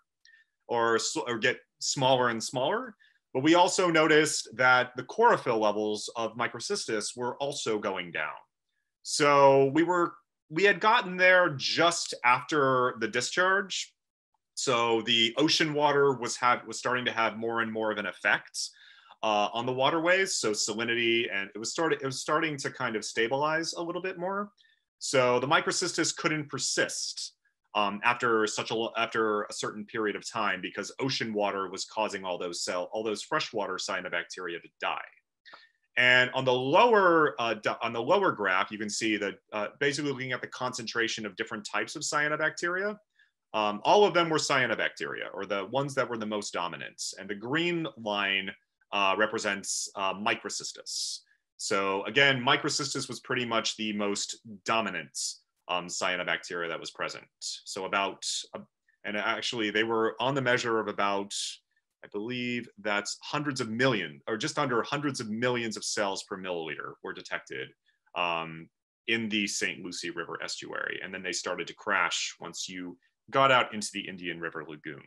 or, or get smaller and smaller, but we also noticed that the chlorophyll levels of microcystis were also going down. So we were we had gotten there just after the discharge, So the ocean water was have was starting to have more and more of an effect uh, on the waterways. So salinity and it was started it was starting to kind of stabilize a little bit more. So the microcystis couldn't persist um, after such a after a certain period of time because ocean water was causing all those cell all those freshwater cyanobacteria to die. And on the lower uh, on the lower graph, you can see that uh, basically looking at the concentration of different types of cyanobacteria. Um, all of them were cyanobacteria, or the ones that were the most dominant. And the green line uh, represents uh, microcystis. So again, microcystis was pretty much the most dominant um, cyanobacteria that was present. So about, uh, and actually they were on the measure of about, I believe that's hundreds of million, or just under hundreds of millions of cells per milliliter were detected um, in the St. Lucie River estuary. And then they started to crash once you got out into the Indian River Lagoon.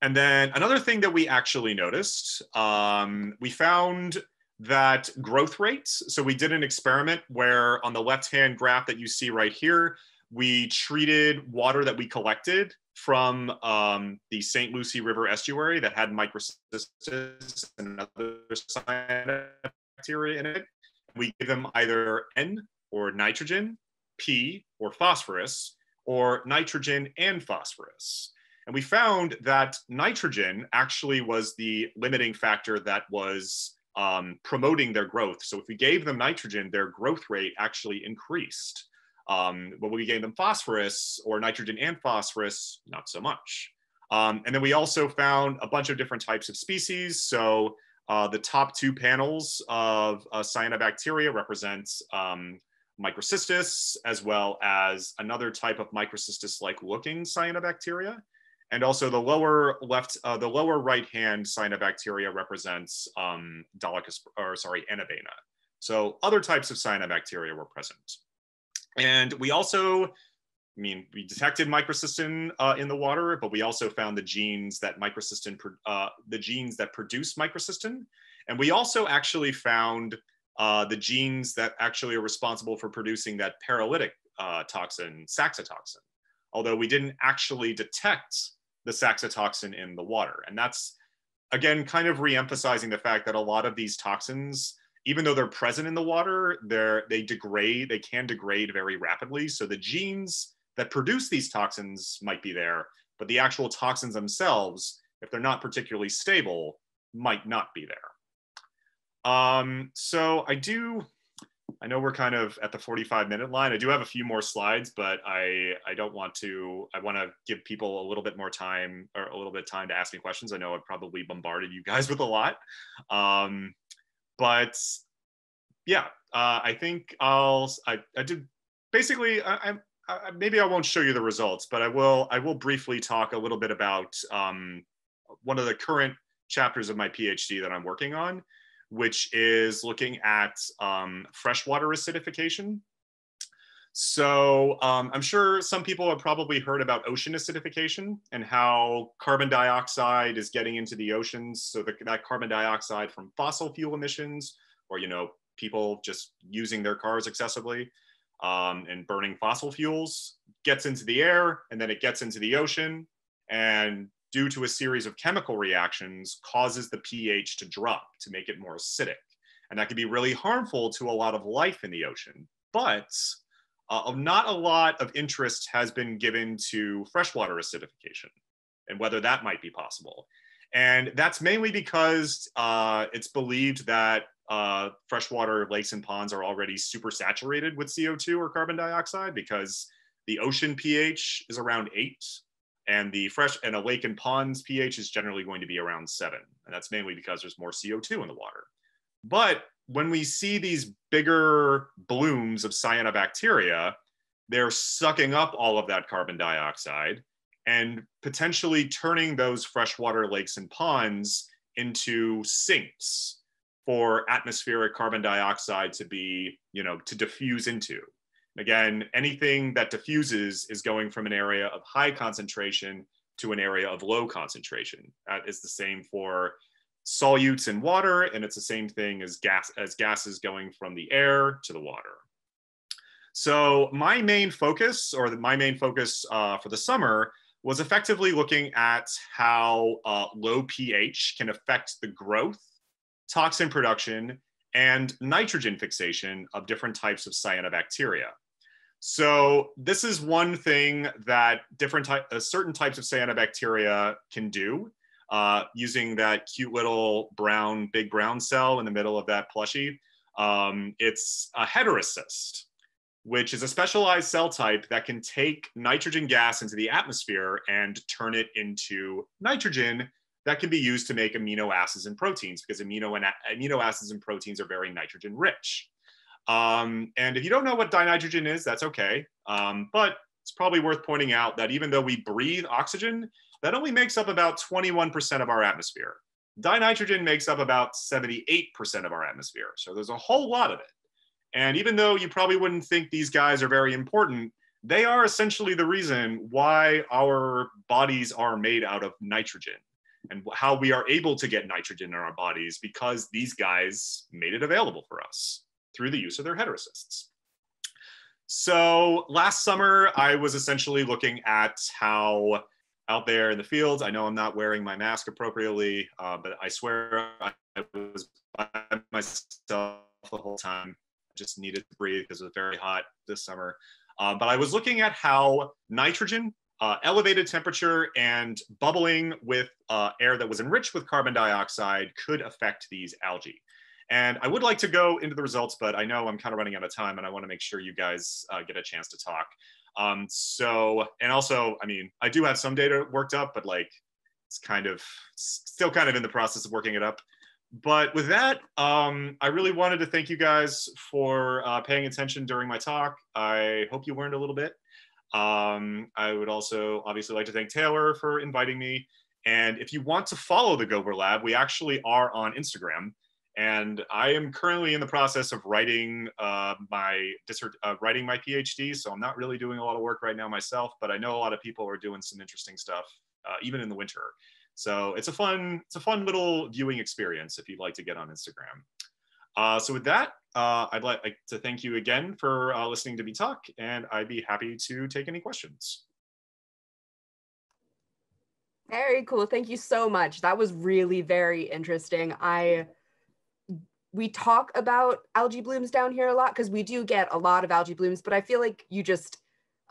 And then another thing that we actually noticed, um, we found that growth rates. So we did an experiment where on the left-hand graph that you see right here, we treated water that we collected from um, the St. Lucie River estuary that had microcystis and other cyanobacteria in it. We gave them either N or nitrogen, P or phosphorus, or nitrogen and phosphorus. And we found that nitrogen actually was the limiting factor that was um, promoting their growth. So if we gave them nitrogen, their growth rate actually increased. Um, but when we gave them phosphorus or nitrogen and phosphorus, not so much. Um, and then we also found a bunch of different types of species. So uh, the top two panels of uh, cyanobacteria represents um, microcystis, as well as another type of microcystis-like looking cyanobacteria. And also the lower left, uh, the lower right hand cyanobacteria represents um, or sorry, Anabaena. So other types of cyanobacteria were present. And we also, I mean, we detected microcystin uh, in the water, but we also found the genes that microcystin, uh, the genes that produce microcystin. And we also actually found uh, the genes that actually are responsible for producing that paralytic uh, toxin, saxitoxin. Although we didn't actually detect the saxitoxin in the water. And that's, again, kind of re-emphasizing the fact that a lot of these toxins, even though they're present in the water, they're, they degrade, they can degrade very rapidly. So the genes that produce these toxins might be there, but the actual toxins themselves, if they're not particularly stable, might not be there. Um, so I do, I know we're kind of at the 45 minute line. I do have a few more slides, but I, I don't want to, I want to give people a little bit more time or a little bit of time to ask me questions. I know I've probably bombarded you guys with a lot. Um, but yeah, uh, I think I'll, I, I did basically, I, I, maybe I won't show you the results, but I will, I will briefly talk a little bit about um, one of the current chapters of my PhD that I'm working on which is looking at um, freshwater acidification. So um, I'm sure some people have probably heard about ocean acidification and how carbon dioxide is getting into the oceans. So the, that carbon dioxide from fossil fuel emissions, or you know, people just using their cars excessively um, and burning fossil fuels, gets into the air and then it gets into the ocean. And due to a series of chemical reactions, causes the pH to drop to make it more acidic. And that can be really harmful to a lot of life in the ocean. But uh, not a lot of interest has been given to freshwater acidification and whether that might be possible. And that's mainly because uh, it's believed that uh, freshwater lakes and ponds are already super saturated with CO2 or carbon dioxide because the ocean pH is around eight and the fresh and a lake and ponds pH is generally going to be around seven. And that's mainly because there's more CO2 in the water. But when we see these bigger blooms of cyanobacteria, they're sucking up all of that carbon dioxide and potentially turning those freshwater lakes and ponds into sinks for atmospheric carbon dioxide to be, you know, to diffuse into. Again, anything that diffuses is going from an area of high concentration to an area of low concentration. That is the same for solutes in water, and it's the same thing as gas as gases going from the air to the water. So my main focus, or the, my main focus uh, for the summer, was effectively looking at how uh, low pH can affect the growth, toxin production, and nitrogen fixation of different types of cyanobacteria. So this is one thing that different ty- uh, certain types of cyanobacteria can do uh, using that cute little brown, big brown cell in the middle of that plushie. Um, it's a heterocyst which is a specialized cell type that can take nitrogen gas into the atmosphere and turn it into nitrogen that can be used to make amino acids and proteins because amino, and amino acids and proteins are very nitrogen rich. Um, and if you don't know what dinitrogen is, that's okay. Um, but it's probably worth pointing out that even though we breathe oxygen, that only makes up about 21% of our atmosphere. Dinitrogen makes up about 78% of our atmosphere. So there's a whole lot of it. And even though you probably wouldn't think these guys are very important, they are essentially the reason why our bodies are made out of nitrogen and how we are able to get nitrogen in our bodies because these guys made it available for us through the use of their heterocysts. So last summer, I was essentially looking at how out there in the fields, I know I'm not wearing my mask appropriately, uh, but I swear I was by myself the whole time just needed to breathe because it was very hot this summer. Um, but I was looking at how nitrogen, uh, elevated temperature, and bubbling with uh, air that was enriched with carbon dioxide could affect these algae. And I would like to go into the results, but I know I'm kind of running out of time and I want to make sure you guys uh, get a chance to talk. Um, so, and also, I mean, I do have some data worked up, but like it's kind of still kind of in the process of working it up but with that, um, I really wanted to thank you guys for uh, paying attention during my talk. I hope you learned a little bit. Um, I would also obviously like to thank Taylor for inviting me. And if you want to follow the Gobler Lab, we actually are on Instagram. And I am currently in the process of writing uh, my uh, writing my PhD. So I'm not really doing a lot of work right now myself, but I know a lot of people are doing some interesting stuff, uh, even in the winter. So it's a fun, it's a fun little viewing experience if you'd like to get on Instagram. Uh, so with that, uh, I'd like to thank you again for uh, listening to me talk, and I'd be happy to take any questions. Very cool. Thank you so much. That was really very interesting. I we talk about algae blooms down here a lot because we do get a lot of algae blooms, but I feel like you just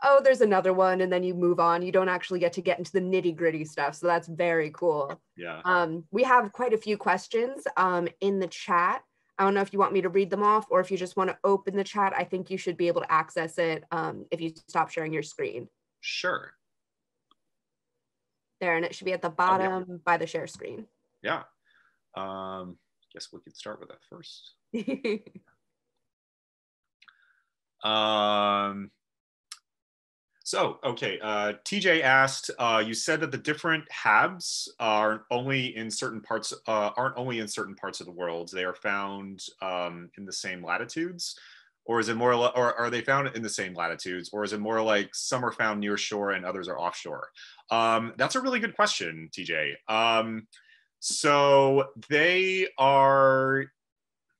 oh, there's another one, and then you move on. You don't actually get to get into the nitty gritty stuff. So that's very cool. Yeah. Um, we have quite a few questions um, in the chat. I don't know if you want me to read them off or if you just want to open the chat. I think you should be able to access it um, if you stop sharing your screen. Sure. There, and it should be at the bottom oh, yeah. by the share screen. Yeah. Um, guess we could start with that first. um, so, okay, uh, TJ asked, uh, you said that the different HABs are only in certain parts, uh, aren't only in certain parts of the world. They are found um, in the same latitudes, or is it more, or are they found in the same latitudes, or is it more like some are found near shore and others are offshore? Um, that's a really good question, TJ. Um, so they are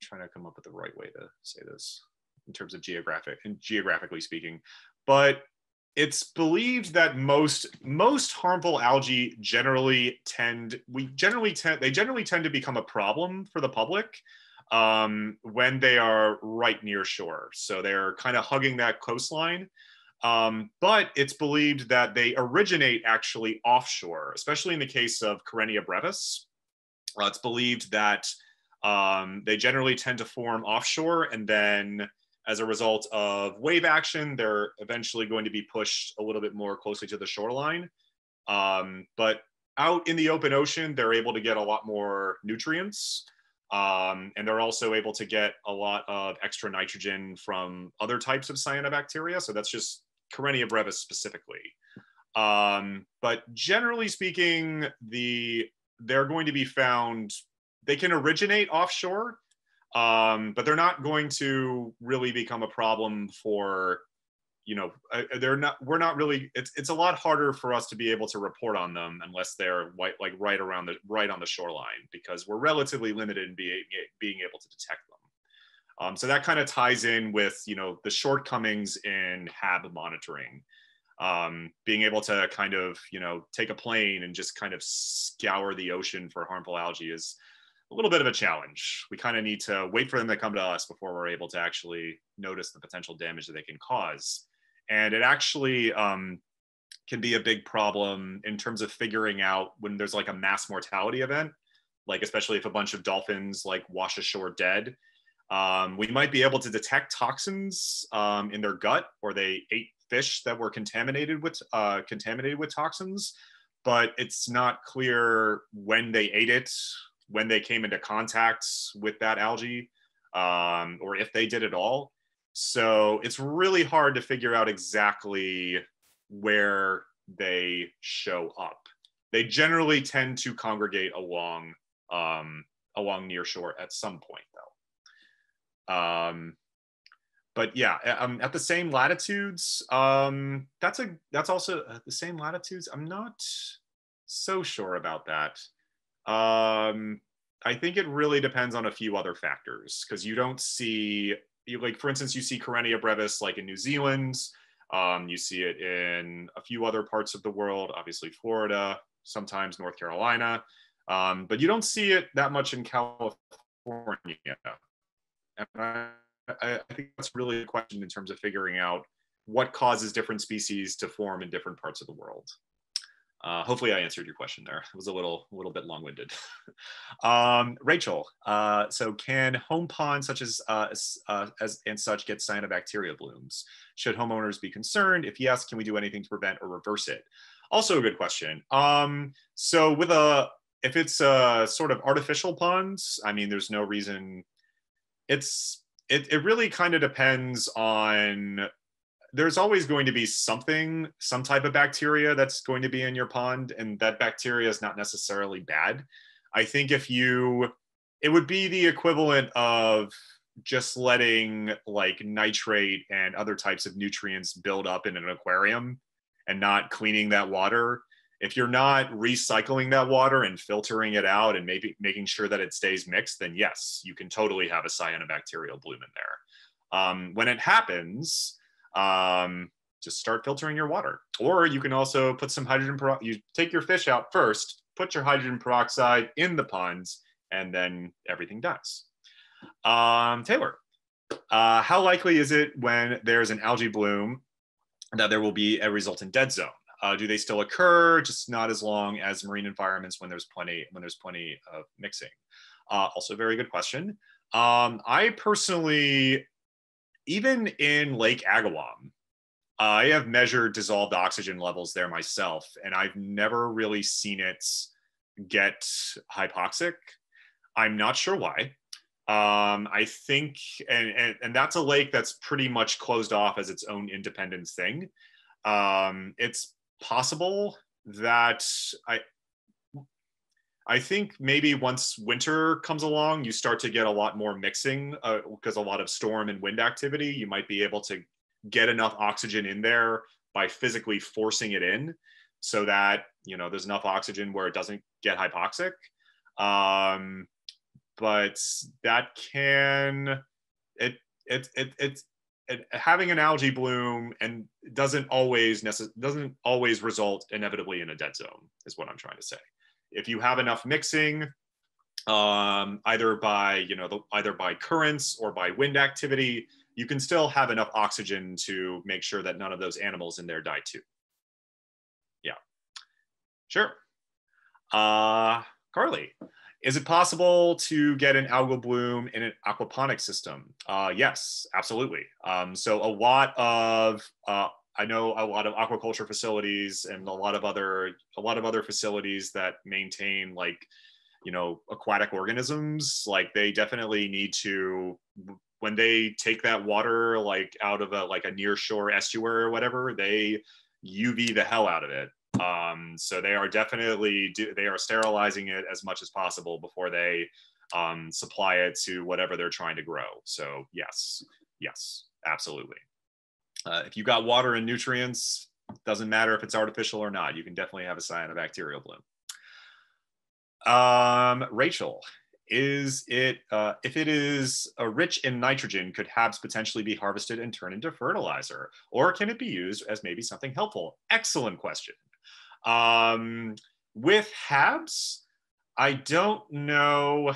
trying to come up with the right way to say this in terms of geographic and geographically speaking, but it's believed that most most harmful algae generally tend we generally tend they generally tend to become a problem for the public um, when they are right near shore. So they're kind of hugging that coastline. Um, but it's believed that they originate actually offshore, especially in the case of Karenia brevis. Uh, it's believed that um, they generally tend to form offshore and then as a result of wave action, they're eventually going to be pushed a little bit more closely to the shoreline. Um, but out in the open ocean, they're able to get a lot more nutrients. Um, and they're also able to get a lot of extra nitrogen from other types of cyanobacteria. So that's just Karenia brevis specifically. Um, but generally speaking, the they're going to be found. They can originate offshore, um, but they're not going to really become a problem for you know uh, uh, they're not we're not really it's it's a lot harder for us to be able to report on them unless they're white like right around the right on the shoreline because we're relatively limited in being being able to detect them um, so that kind of ties in with you know the shortcomings in hab monitoring Um, being able to kind of, you know, take a plane and just kind of scour the ocean for harmful algae is a little bit of a challenge. We kind of need to wait for them to come to us before we're able to actually notice the potential damage that they can cause. And it actually um, can be a big problem in terms of figuring out when there's like a mass mortality event, like especially if a bunch of dolphins like wash ashore dead. Um, we might be able to detect toxins um, in their gut or they ate fish that were contaminated with uh, contaminated with toxins, but it's not clear when they ate it, when they came into contact with that algae, um, or if they did at all. So it's really hard to figure out exactly where they show up. They generally tend to congregate along um, along near shore at some point, though. Um, but yeah, um, at the same latitudes, um, that's a that's also uh, the same latitudes. I'm not so sure about that. Um, I think it really depends on a few other factors because you don't see, you, like for instance, you see Karenia brevis like in New Zealand. Um, you see it in a few other parts of the world, obviously Florida, sometimes North Carolina, um, but you don't see it that much in California. And I, I think that's really a question in terms of figuring out what causes different species to form in different parts of the world. Uh, hopefully I answered your question there. It was a little, a little bit long-winded. um, Rachel, uh, so can home ponds such as, uh, uh, as and such get cyanobacteria blooms? Should homeowners be concerned? If yes, can we do anything to prevent or reverse it? Also a good question. Um, so with a, if it's a sort of artificial ponds, I mean, there's no reason. It's it, it really kind of depends on there's always going to be something, some type of bacteria that's going to be in your pond, and that bacteria is not necessarily bad. I think if you, it would be the equivalent of just letting like nitrate and other types of nutrients build up in an aquarium and not cleaning that water. If you're not recycling that water and filtering it out and maybe making sure that it stays mixed, then yes, you can totally have a cyanobacterial bloom in there. Um, when it happens, um, just start filtering your water. Or you can also put some hydrogen peroxide. You take your fish out first, put your hydrogen peroxide in the ponds, and then everything dies. Um, Taylor, uh, how likely is it when there's an algae bloom that there will be a resultant dead zone? Uh, do they still occur? Just not as long as marine environments when there's plenty when there's plenty of mixing. Uh, also, very good question. Um, I personally even in Lake Agawam, I have measured dissolved oxygen levels there myself, and I've never really seen it get hypoxic. I'm not sure why. Um, I think, and, and, and that's a lake that's pretty much closed off as its own independent thing. Um, it's possible that I, I think maybe once winter comes along, you start to get a lot more mixing because uh, a lot of storm and wind activity. You might be able to get enough oxygen in there by physically forcing it in so that you know there's enough oxygen where it doesn't get hypoxic um, but that can it it it, it, it having an algae bloom and doesn't always necess- doesn't always result inevitably in a dead zone is what i'm trying to say if you have enough mixing, um, either by you know the, either by currents or by wind activity, you can still have enough oxygen to make sure that none of those animals in there die too. Yeah, sure. Uh, Carly, is it possible to get an algal bloom in an aquaponic system? Uh, yes, absolutely. Um, so a lot of uh, I know a lot of aquaculture facilities and a lot of other a lot of other facilities that maintain like you know aquatic organisms like they definitely need to when they take that water like out of a like a near shore estuary or whatever they uv the hell out of it um, so they are definitely they are sterilizing it as much as possible before they um, supply it to whatever they're trying to grow. So yes yes absolutely. Uh, if you got water and nutrients, doesn't matter if it's artificial or not, you can definitely have a cyanobacterial bloom. Um, Rachel, is it uh, if it is rich in nitrogen could habs potentially be harvested and turned into fertilizer? Or can it be used as maybe something helpful? Excellent question um, with habs i don't know.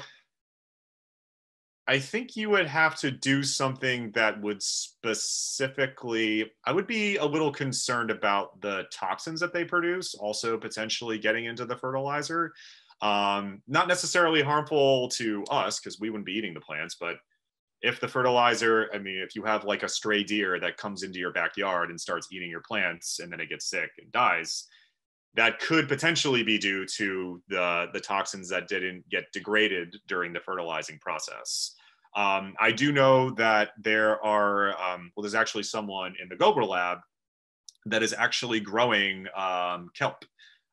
I think you would have to do something that would specifically i would be a little concerned about the toxins that they produce also potentially getting into the fertilizer. Um, not necessarily harmful to us because we wouldn't be eating the plants, but if the fertilizer, I mean, if you have like a stray deer that comes into your backyard and starts eating your plants and then it gets sick and dies, that could potentially be due to the, the toxins that didn't get degraded during the fertilizing process. Um, I do know that there are, um, well, there's actually someone in the Gobler lab that is actually growing um, kelp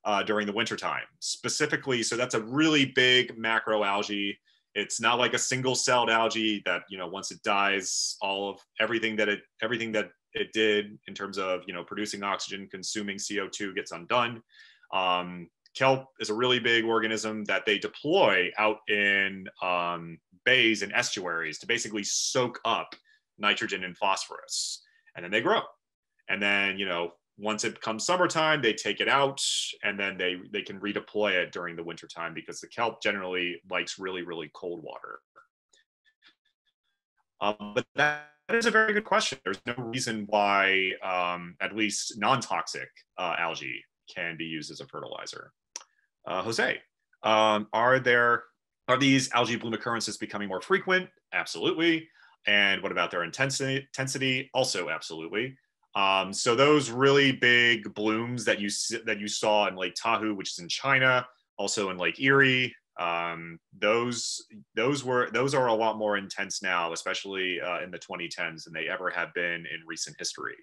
uh, during the wintertime. Specifically, so that's a really big macro algae. It's not like a single celled algae that, you know, once it dies, all of everything that it everything that it did in terms of, you know, producing oxygen, consuming CO2 gets undone. Um, kelp is a really big organism that they deploy out in um, bays and estuaries to basically soak up nitrogen and phosphorus. And then they grow. And then, you know, once it comes summertime, they take it out and then they, they can redeploy it during the wintertime because the kelp generally likes really, really cold water. Um, but that is a very good question. There's no reason why um, at least non-toxic uh, algae can be used as a fertilizer. Uh, Jose, um, are there are these algae bloom occurrences becoming more frequent? Absolutely. And what about their intensity? Intensity, also absolutely. Um, so those really big blooms that you that you saw in Lake Taihu, which is in China, also in Lake Erie, um, those those were those are a lot more intense now, especially uh, in the 2010s than they ever have been in recent history.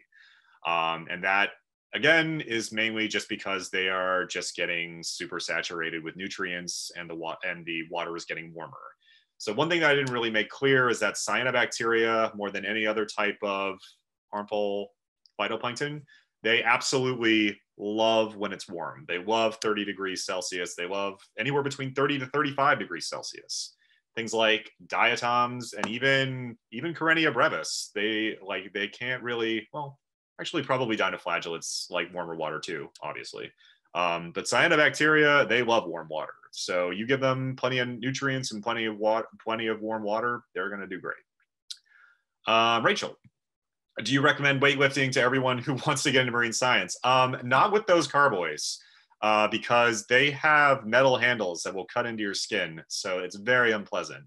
Um, and that again is mainly just because they are just getting super saturated with nutrients and the wa- and the water is getting warmer. So one thing that I didn't really make clear is that cyanobacteria, more than any other type of harmful phytoplankton, they absolutely love when it's warm. They love 30 degrees Celsius. They love anywhere between 30 to 35 degrees Celsius. Things like diatoms and even even Karenia brevis, they like they can't really well actually probably dinoflagellates like warmer water too, obviously. Um, but cyanobacteria, they love warm water. So you give them plenty of nutrients and plenty of water, plenty of warm water, they're going to do great. Uh, Rachel, do you recommend weightlifting to everyone who wants to get into marine science? Um, not with those carboys, uh, because they have metal handles that will cut into your skin, so it's very unpleasant.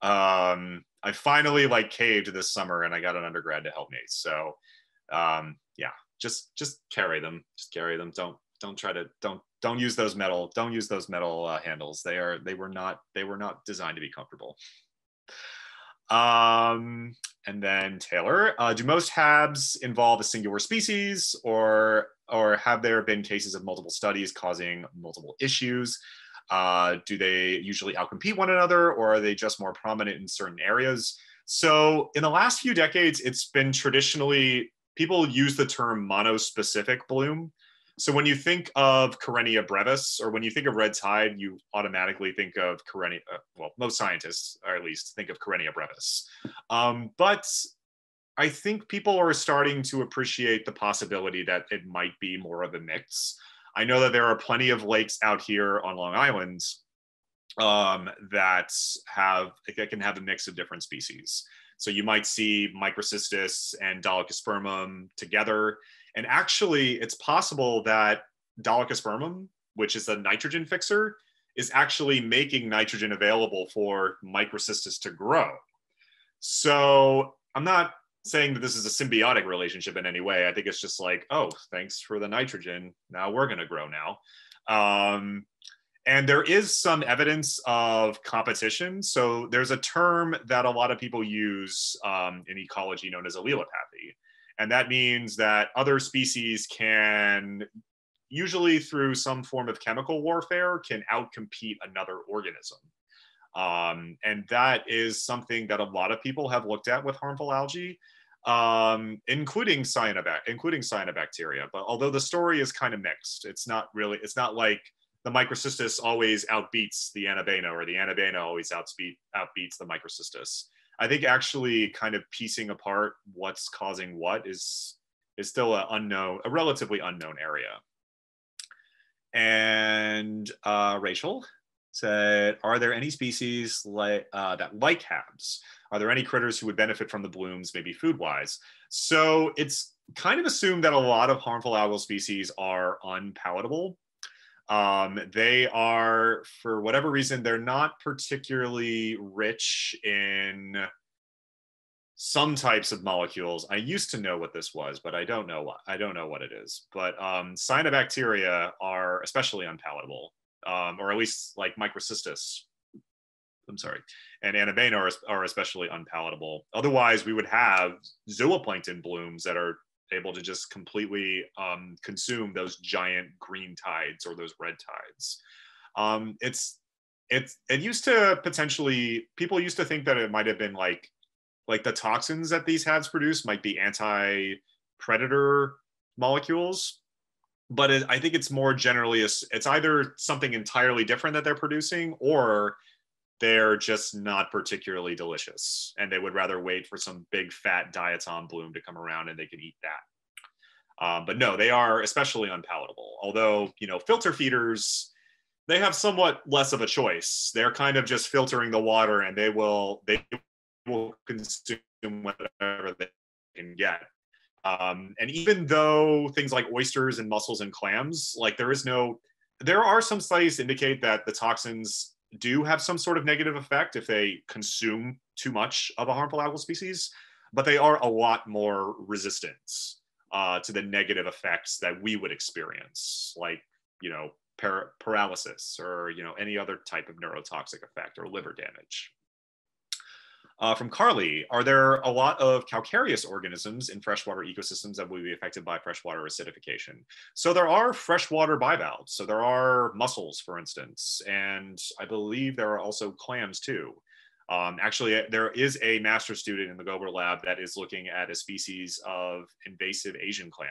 Um, I finally like caved this summer, and I got an undergrad to help me. So, um, yeah, just just carry them, just carry them. Don't don't try to don't don't use those metal don't use those metal uh, handles. They are they were not they were not designed to be comfortable. Um, and then Taylor, uh, do most HABs involve a singular species or, or have there been cases of multiple studies causing multiple issues? Uh, do they usually outcompete one another or are they just more prominent in certain areas? So in the last few decades, it's been traditionally, people use the term monospecific bloom so when you think of Karenia brevis, or when you think of red tide, you automatically think of Karenia. Uh, well, most scientists, or at least, think of Karenia brevis. Um, but I think people are starting to appreciate the possibility that it might be more of a mix. I know that there are plenty of lakes out here on Long Island um, that have that can have a mix of different species. So you might see Microcystis and Dolichospermum together and actually, it's possible that Dolichospermum, which is a nitrogen fixer, is actually making nitrogen available for microcystis to grow. So I'm not saying that this is a symbiotic relationship in any way. I think it's just like, oh, thanks for the nitrogen. Now we're going to grow now. Um, and there is some evidence of competition. So there's a term that a lot of people use um, in ecology known as allelopathy. And that means that other species can, usually through some form of chemical warfare, can outcompete another organism. Um, and that is something that a lot of people have looked at with harmful algae, um, including cyanobac, including cyanobacteria. But although the story is kind of mixed, it's not really, it's not like the microcystis always outbeats the anabaena or the anabaena always outbeats the microcystis. I think actually kind of piecing apart what's causing what is is still an unknown, a relatively unknown area. And uh, Rachel said, "Are there any species like uh, that like HABs? Are there any critters who would benefit from the blooms, maybe food-wise?" So it's kind of assumed that a lot of harmful algal species are unpalatable. Um, they are, for whatever reason, they're not particularly rich in some types of molecules. I used to know what this was, but I don't know what I don't know what it is. But um, cyanobacteria are especially unpalatable, um, or at least like microcystis. I'm sorry, and anabaena are, are especially unpalatable. Otherwise, we would have zooplankton blooms that are able to just completely um, consume those giant green tides or those red tides. Um, it's it's it used to potentially people used to think that it might have been like like the toxins that these HABs produce might be anti-predator molecules but it, i think it's more generally a, it's either something entirely different that they're producing or they're just not particularly delicious and they would rather wait for some big fat diatom bloom to come around and they can eat that. Um, but no they are especially unpalatable. Although you know filter feeders they have somewhat less of a choice. They're kind of just filtering the water and they will they will consume whatever they can get. Um, and even though things like oysters and mussels and clams, like there is no, there are some studies indicate that the toxins do have some sort of negative effect if they consume too much of a harmful algal species, but they are a lot more resistant uh, to the negative effects that we would experience, like you know par- paralysis or you know any other type of neurotoxic effect or liver damage. Uh, from Carly, are there a lot of calcareous organisms in freshwater ecosystems that will be affected by freshwater acidification? So there are freshwater bivalves. So there are mussels, for instance, and I believe there are also clams too. Um, actually, there is a master student in the Gobler lab that is looking at a species of invasive Asian clam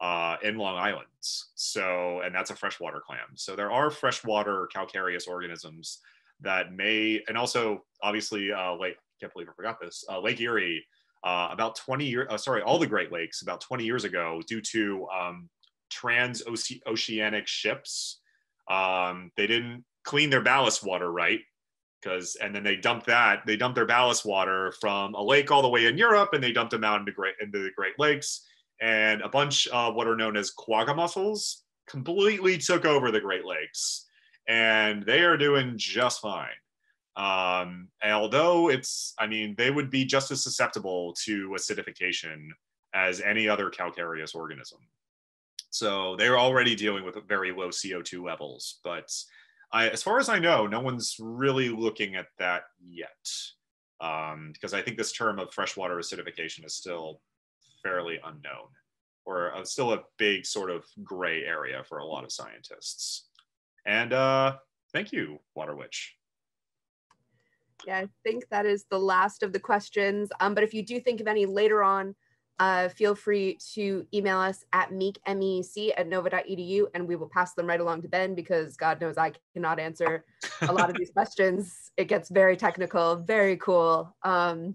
uh, in Long Island. So, and that's a freshwater clam. So there are freshwater calcareous organisms that may, and also obviously, uh, like can't believe I forgot this. Uh, Lake Erie, uh, about 20 years, uh, sorry, all the Great Lakes, about 20 years ago, due to um, transoceanic ships, um, they didn't clean their ballast water right. Because and then they dumped that they dumped their ballast water from a lake all the way in Europe, and they dumped them out into great into the Great Lakes, and a bunch of what are known as quagga mussels completely took over the Great Lakes, and they are doing just fine. Um, although it's, I mean, they would be just as susceptible to acidification as any other calcareous organism. So they're already dealing with very low CO2 levels. But I, as far as I know, no one's really looking at that yet. Um, because I think this term of freshwater acidification is still fairly unknown or uh, still a big sort of gray area for a lot of scientists. And uh, thank you, Water Witch. Yeah, I think that is the last of the questions. Um, but if you do think of any later on, uh, feel free to email us at meek, M-E-C at nova.edu and we will pass them right along to Ben because God knows I cannot answer a lot of these questions. It gets very technical, very cool. Um,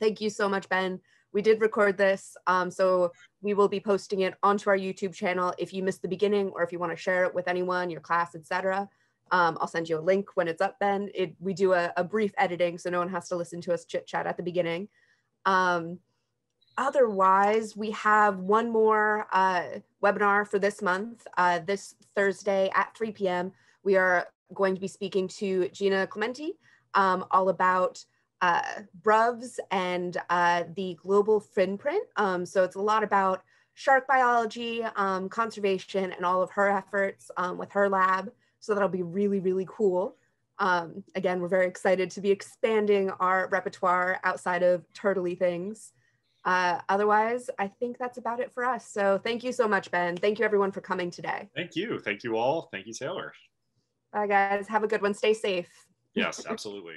thank you so much, Ben. We did record this, um, so we will be posting it onto our YouTube channel if you missed the beginning or if you want to share it with anyone, your class, etc. Um, I'll send you a link when it's up, Ben. It, we do a, a, brief editing so no one has to listen to us chit chat at the beginning. Um, otherwise, we have one more uh, webinar for this month. Uh, this Thursday at 3 p.m., we are going to be speaking to Gina Clementi um, all about uh, BRUVs and uh, the Global FinPrint. Um, so it's a lot about shark biology, um, conservation, and all of her efforts um, with her lab. So that'll be really, really cool. Um, again, we're very excited to be expanding our repertoire outside of turtley things. Uh, otherwise, I think that's about it for us. So thank you so much, Ben. Thank you everyone for coming today. Thank you. Thank you all. Thank you, Taylor. Bye guys. Have a good one. Stay safe. Yes, absolutely.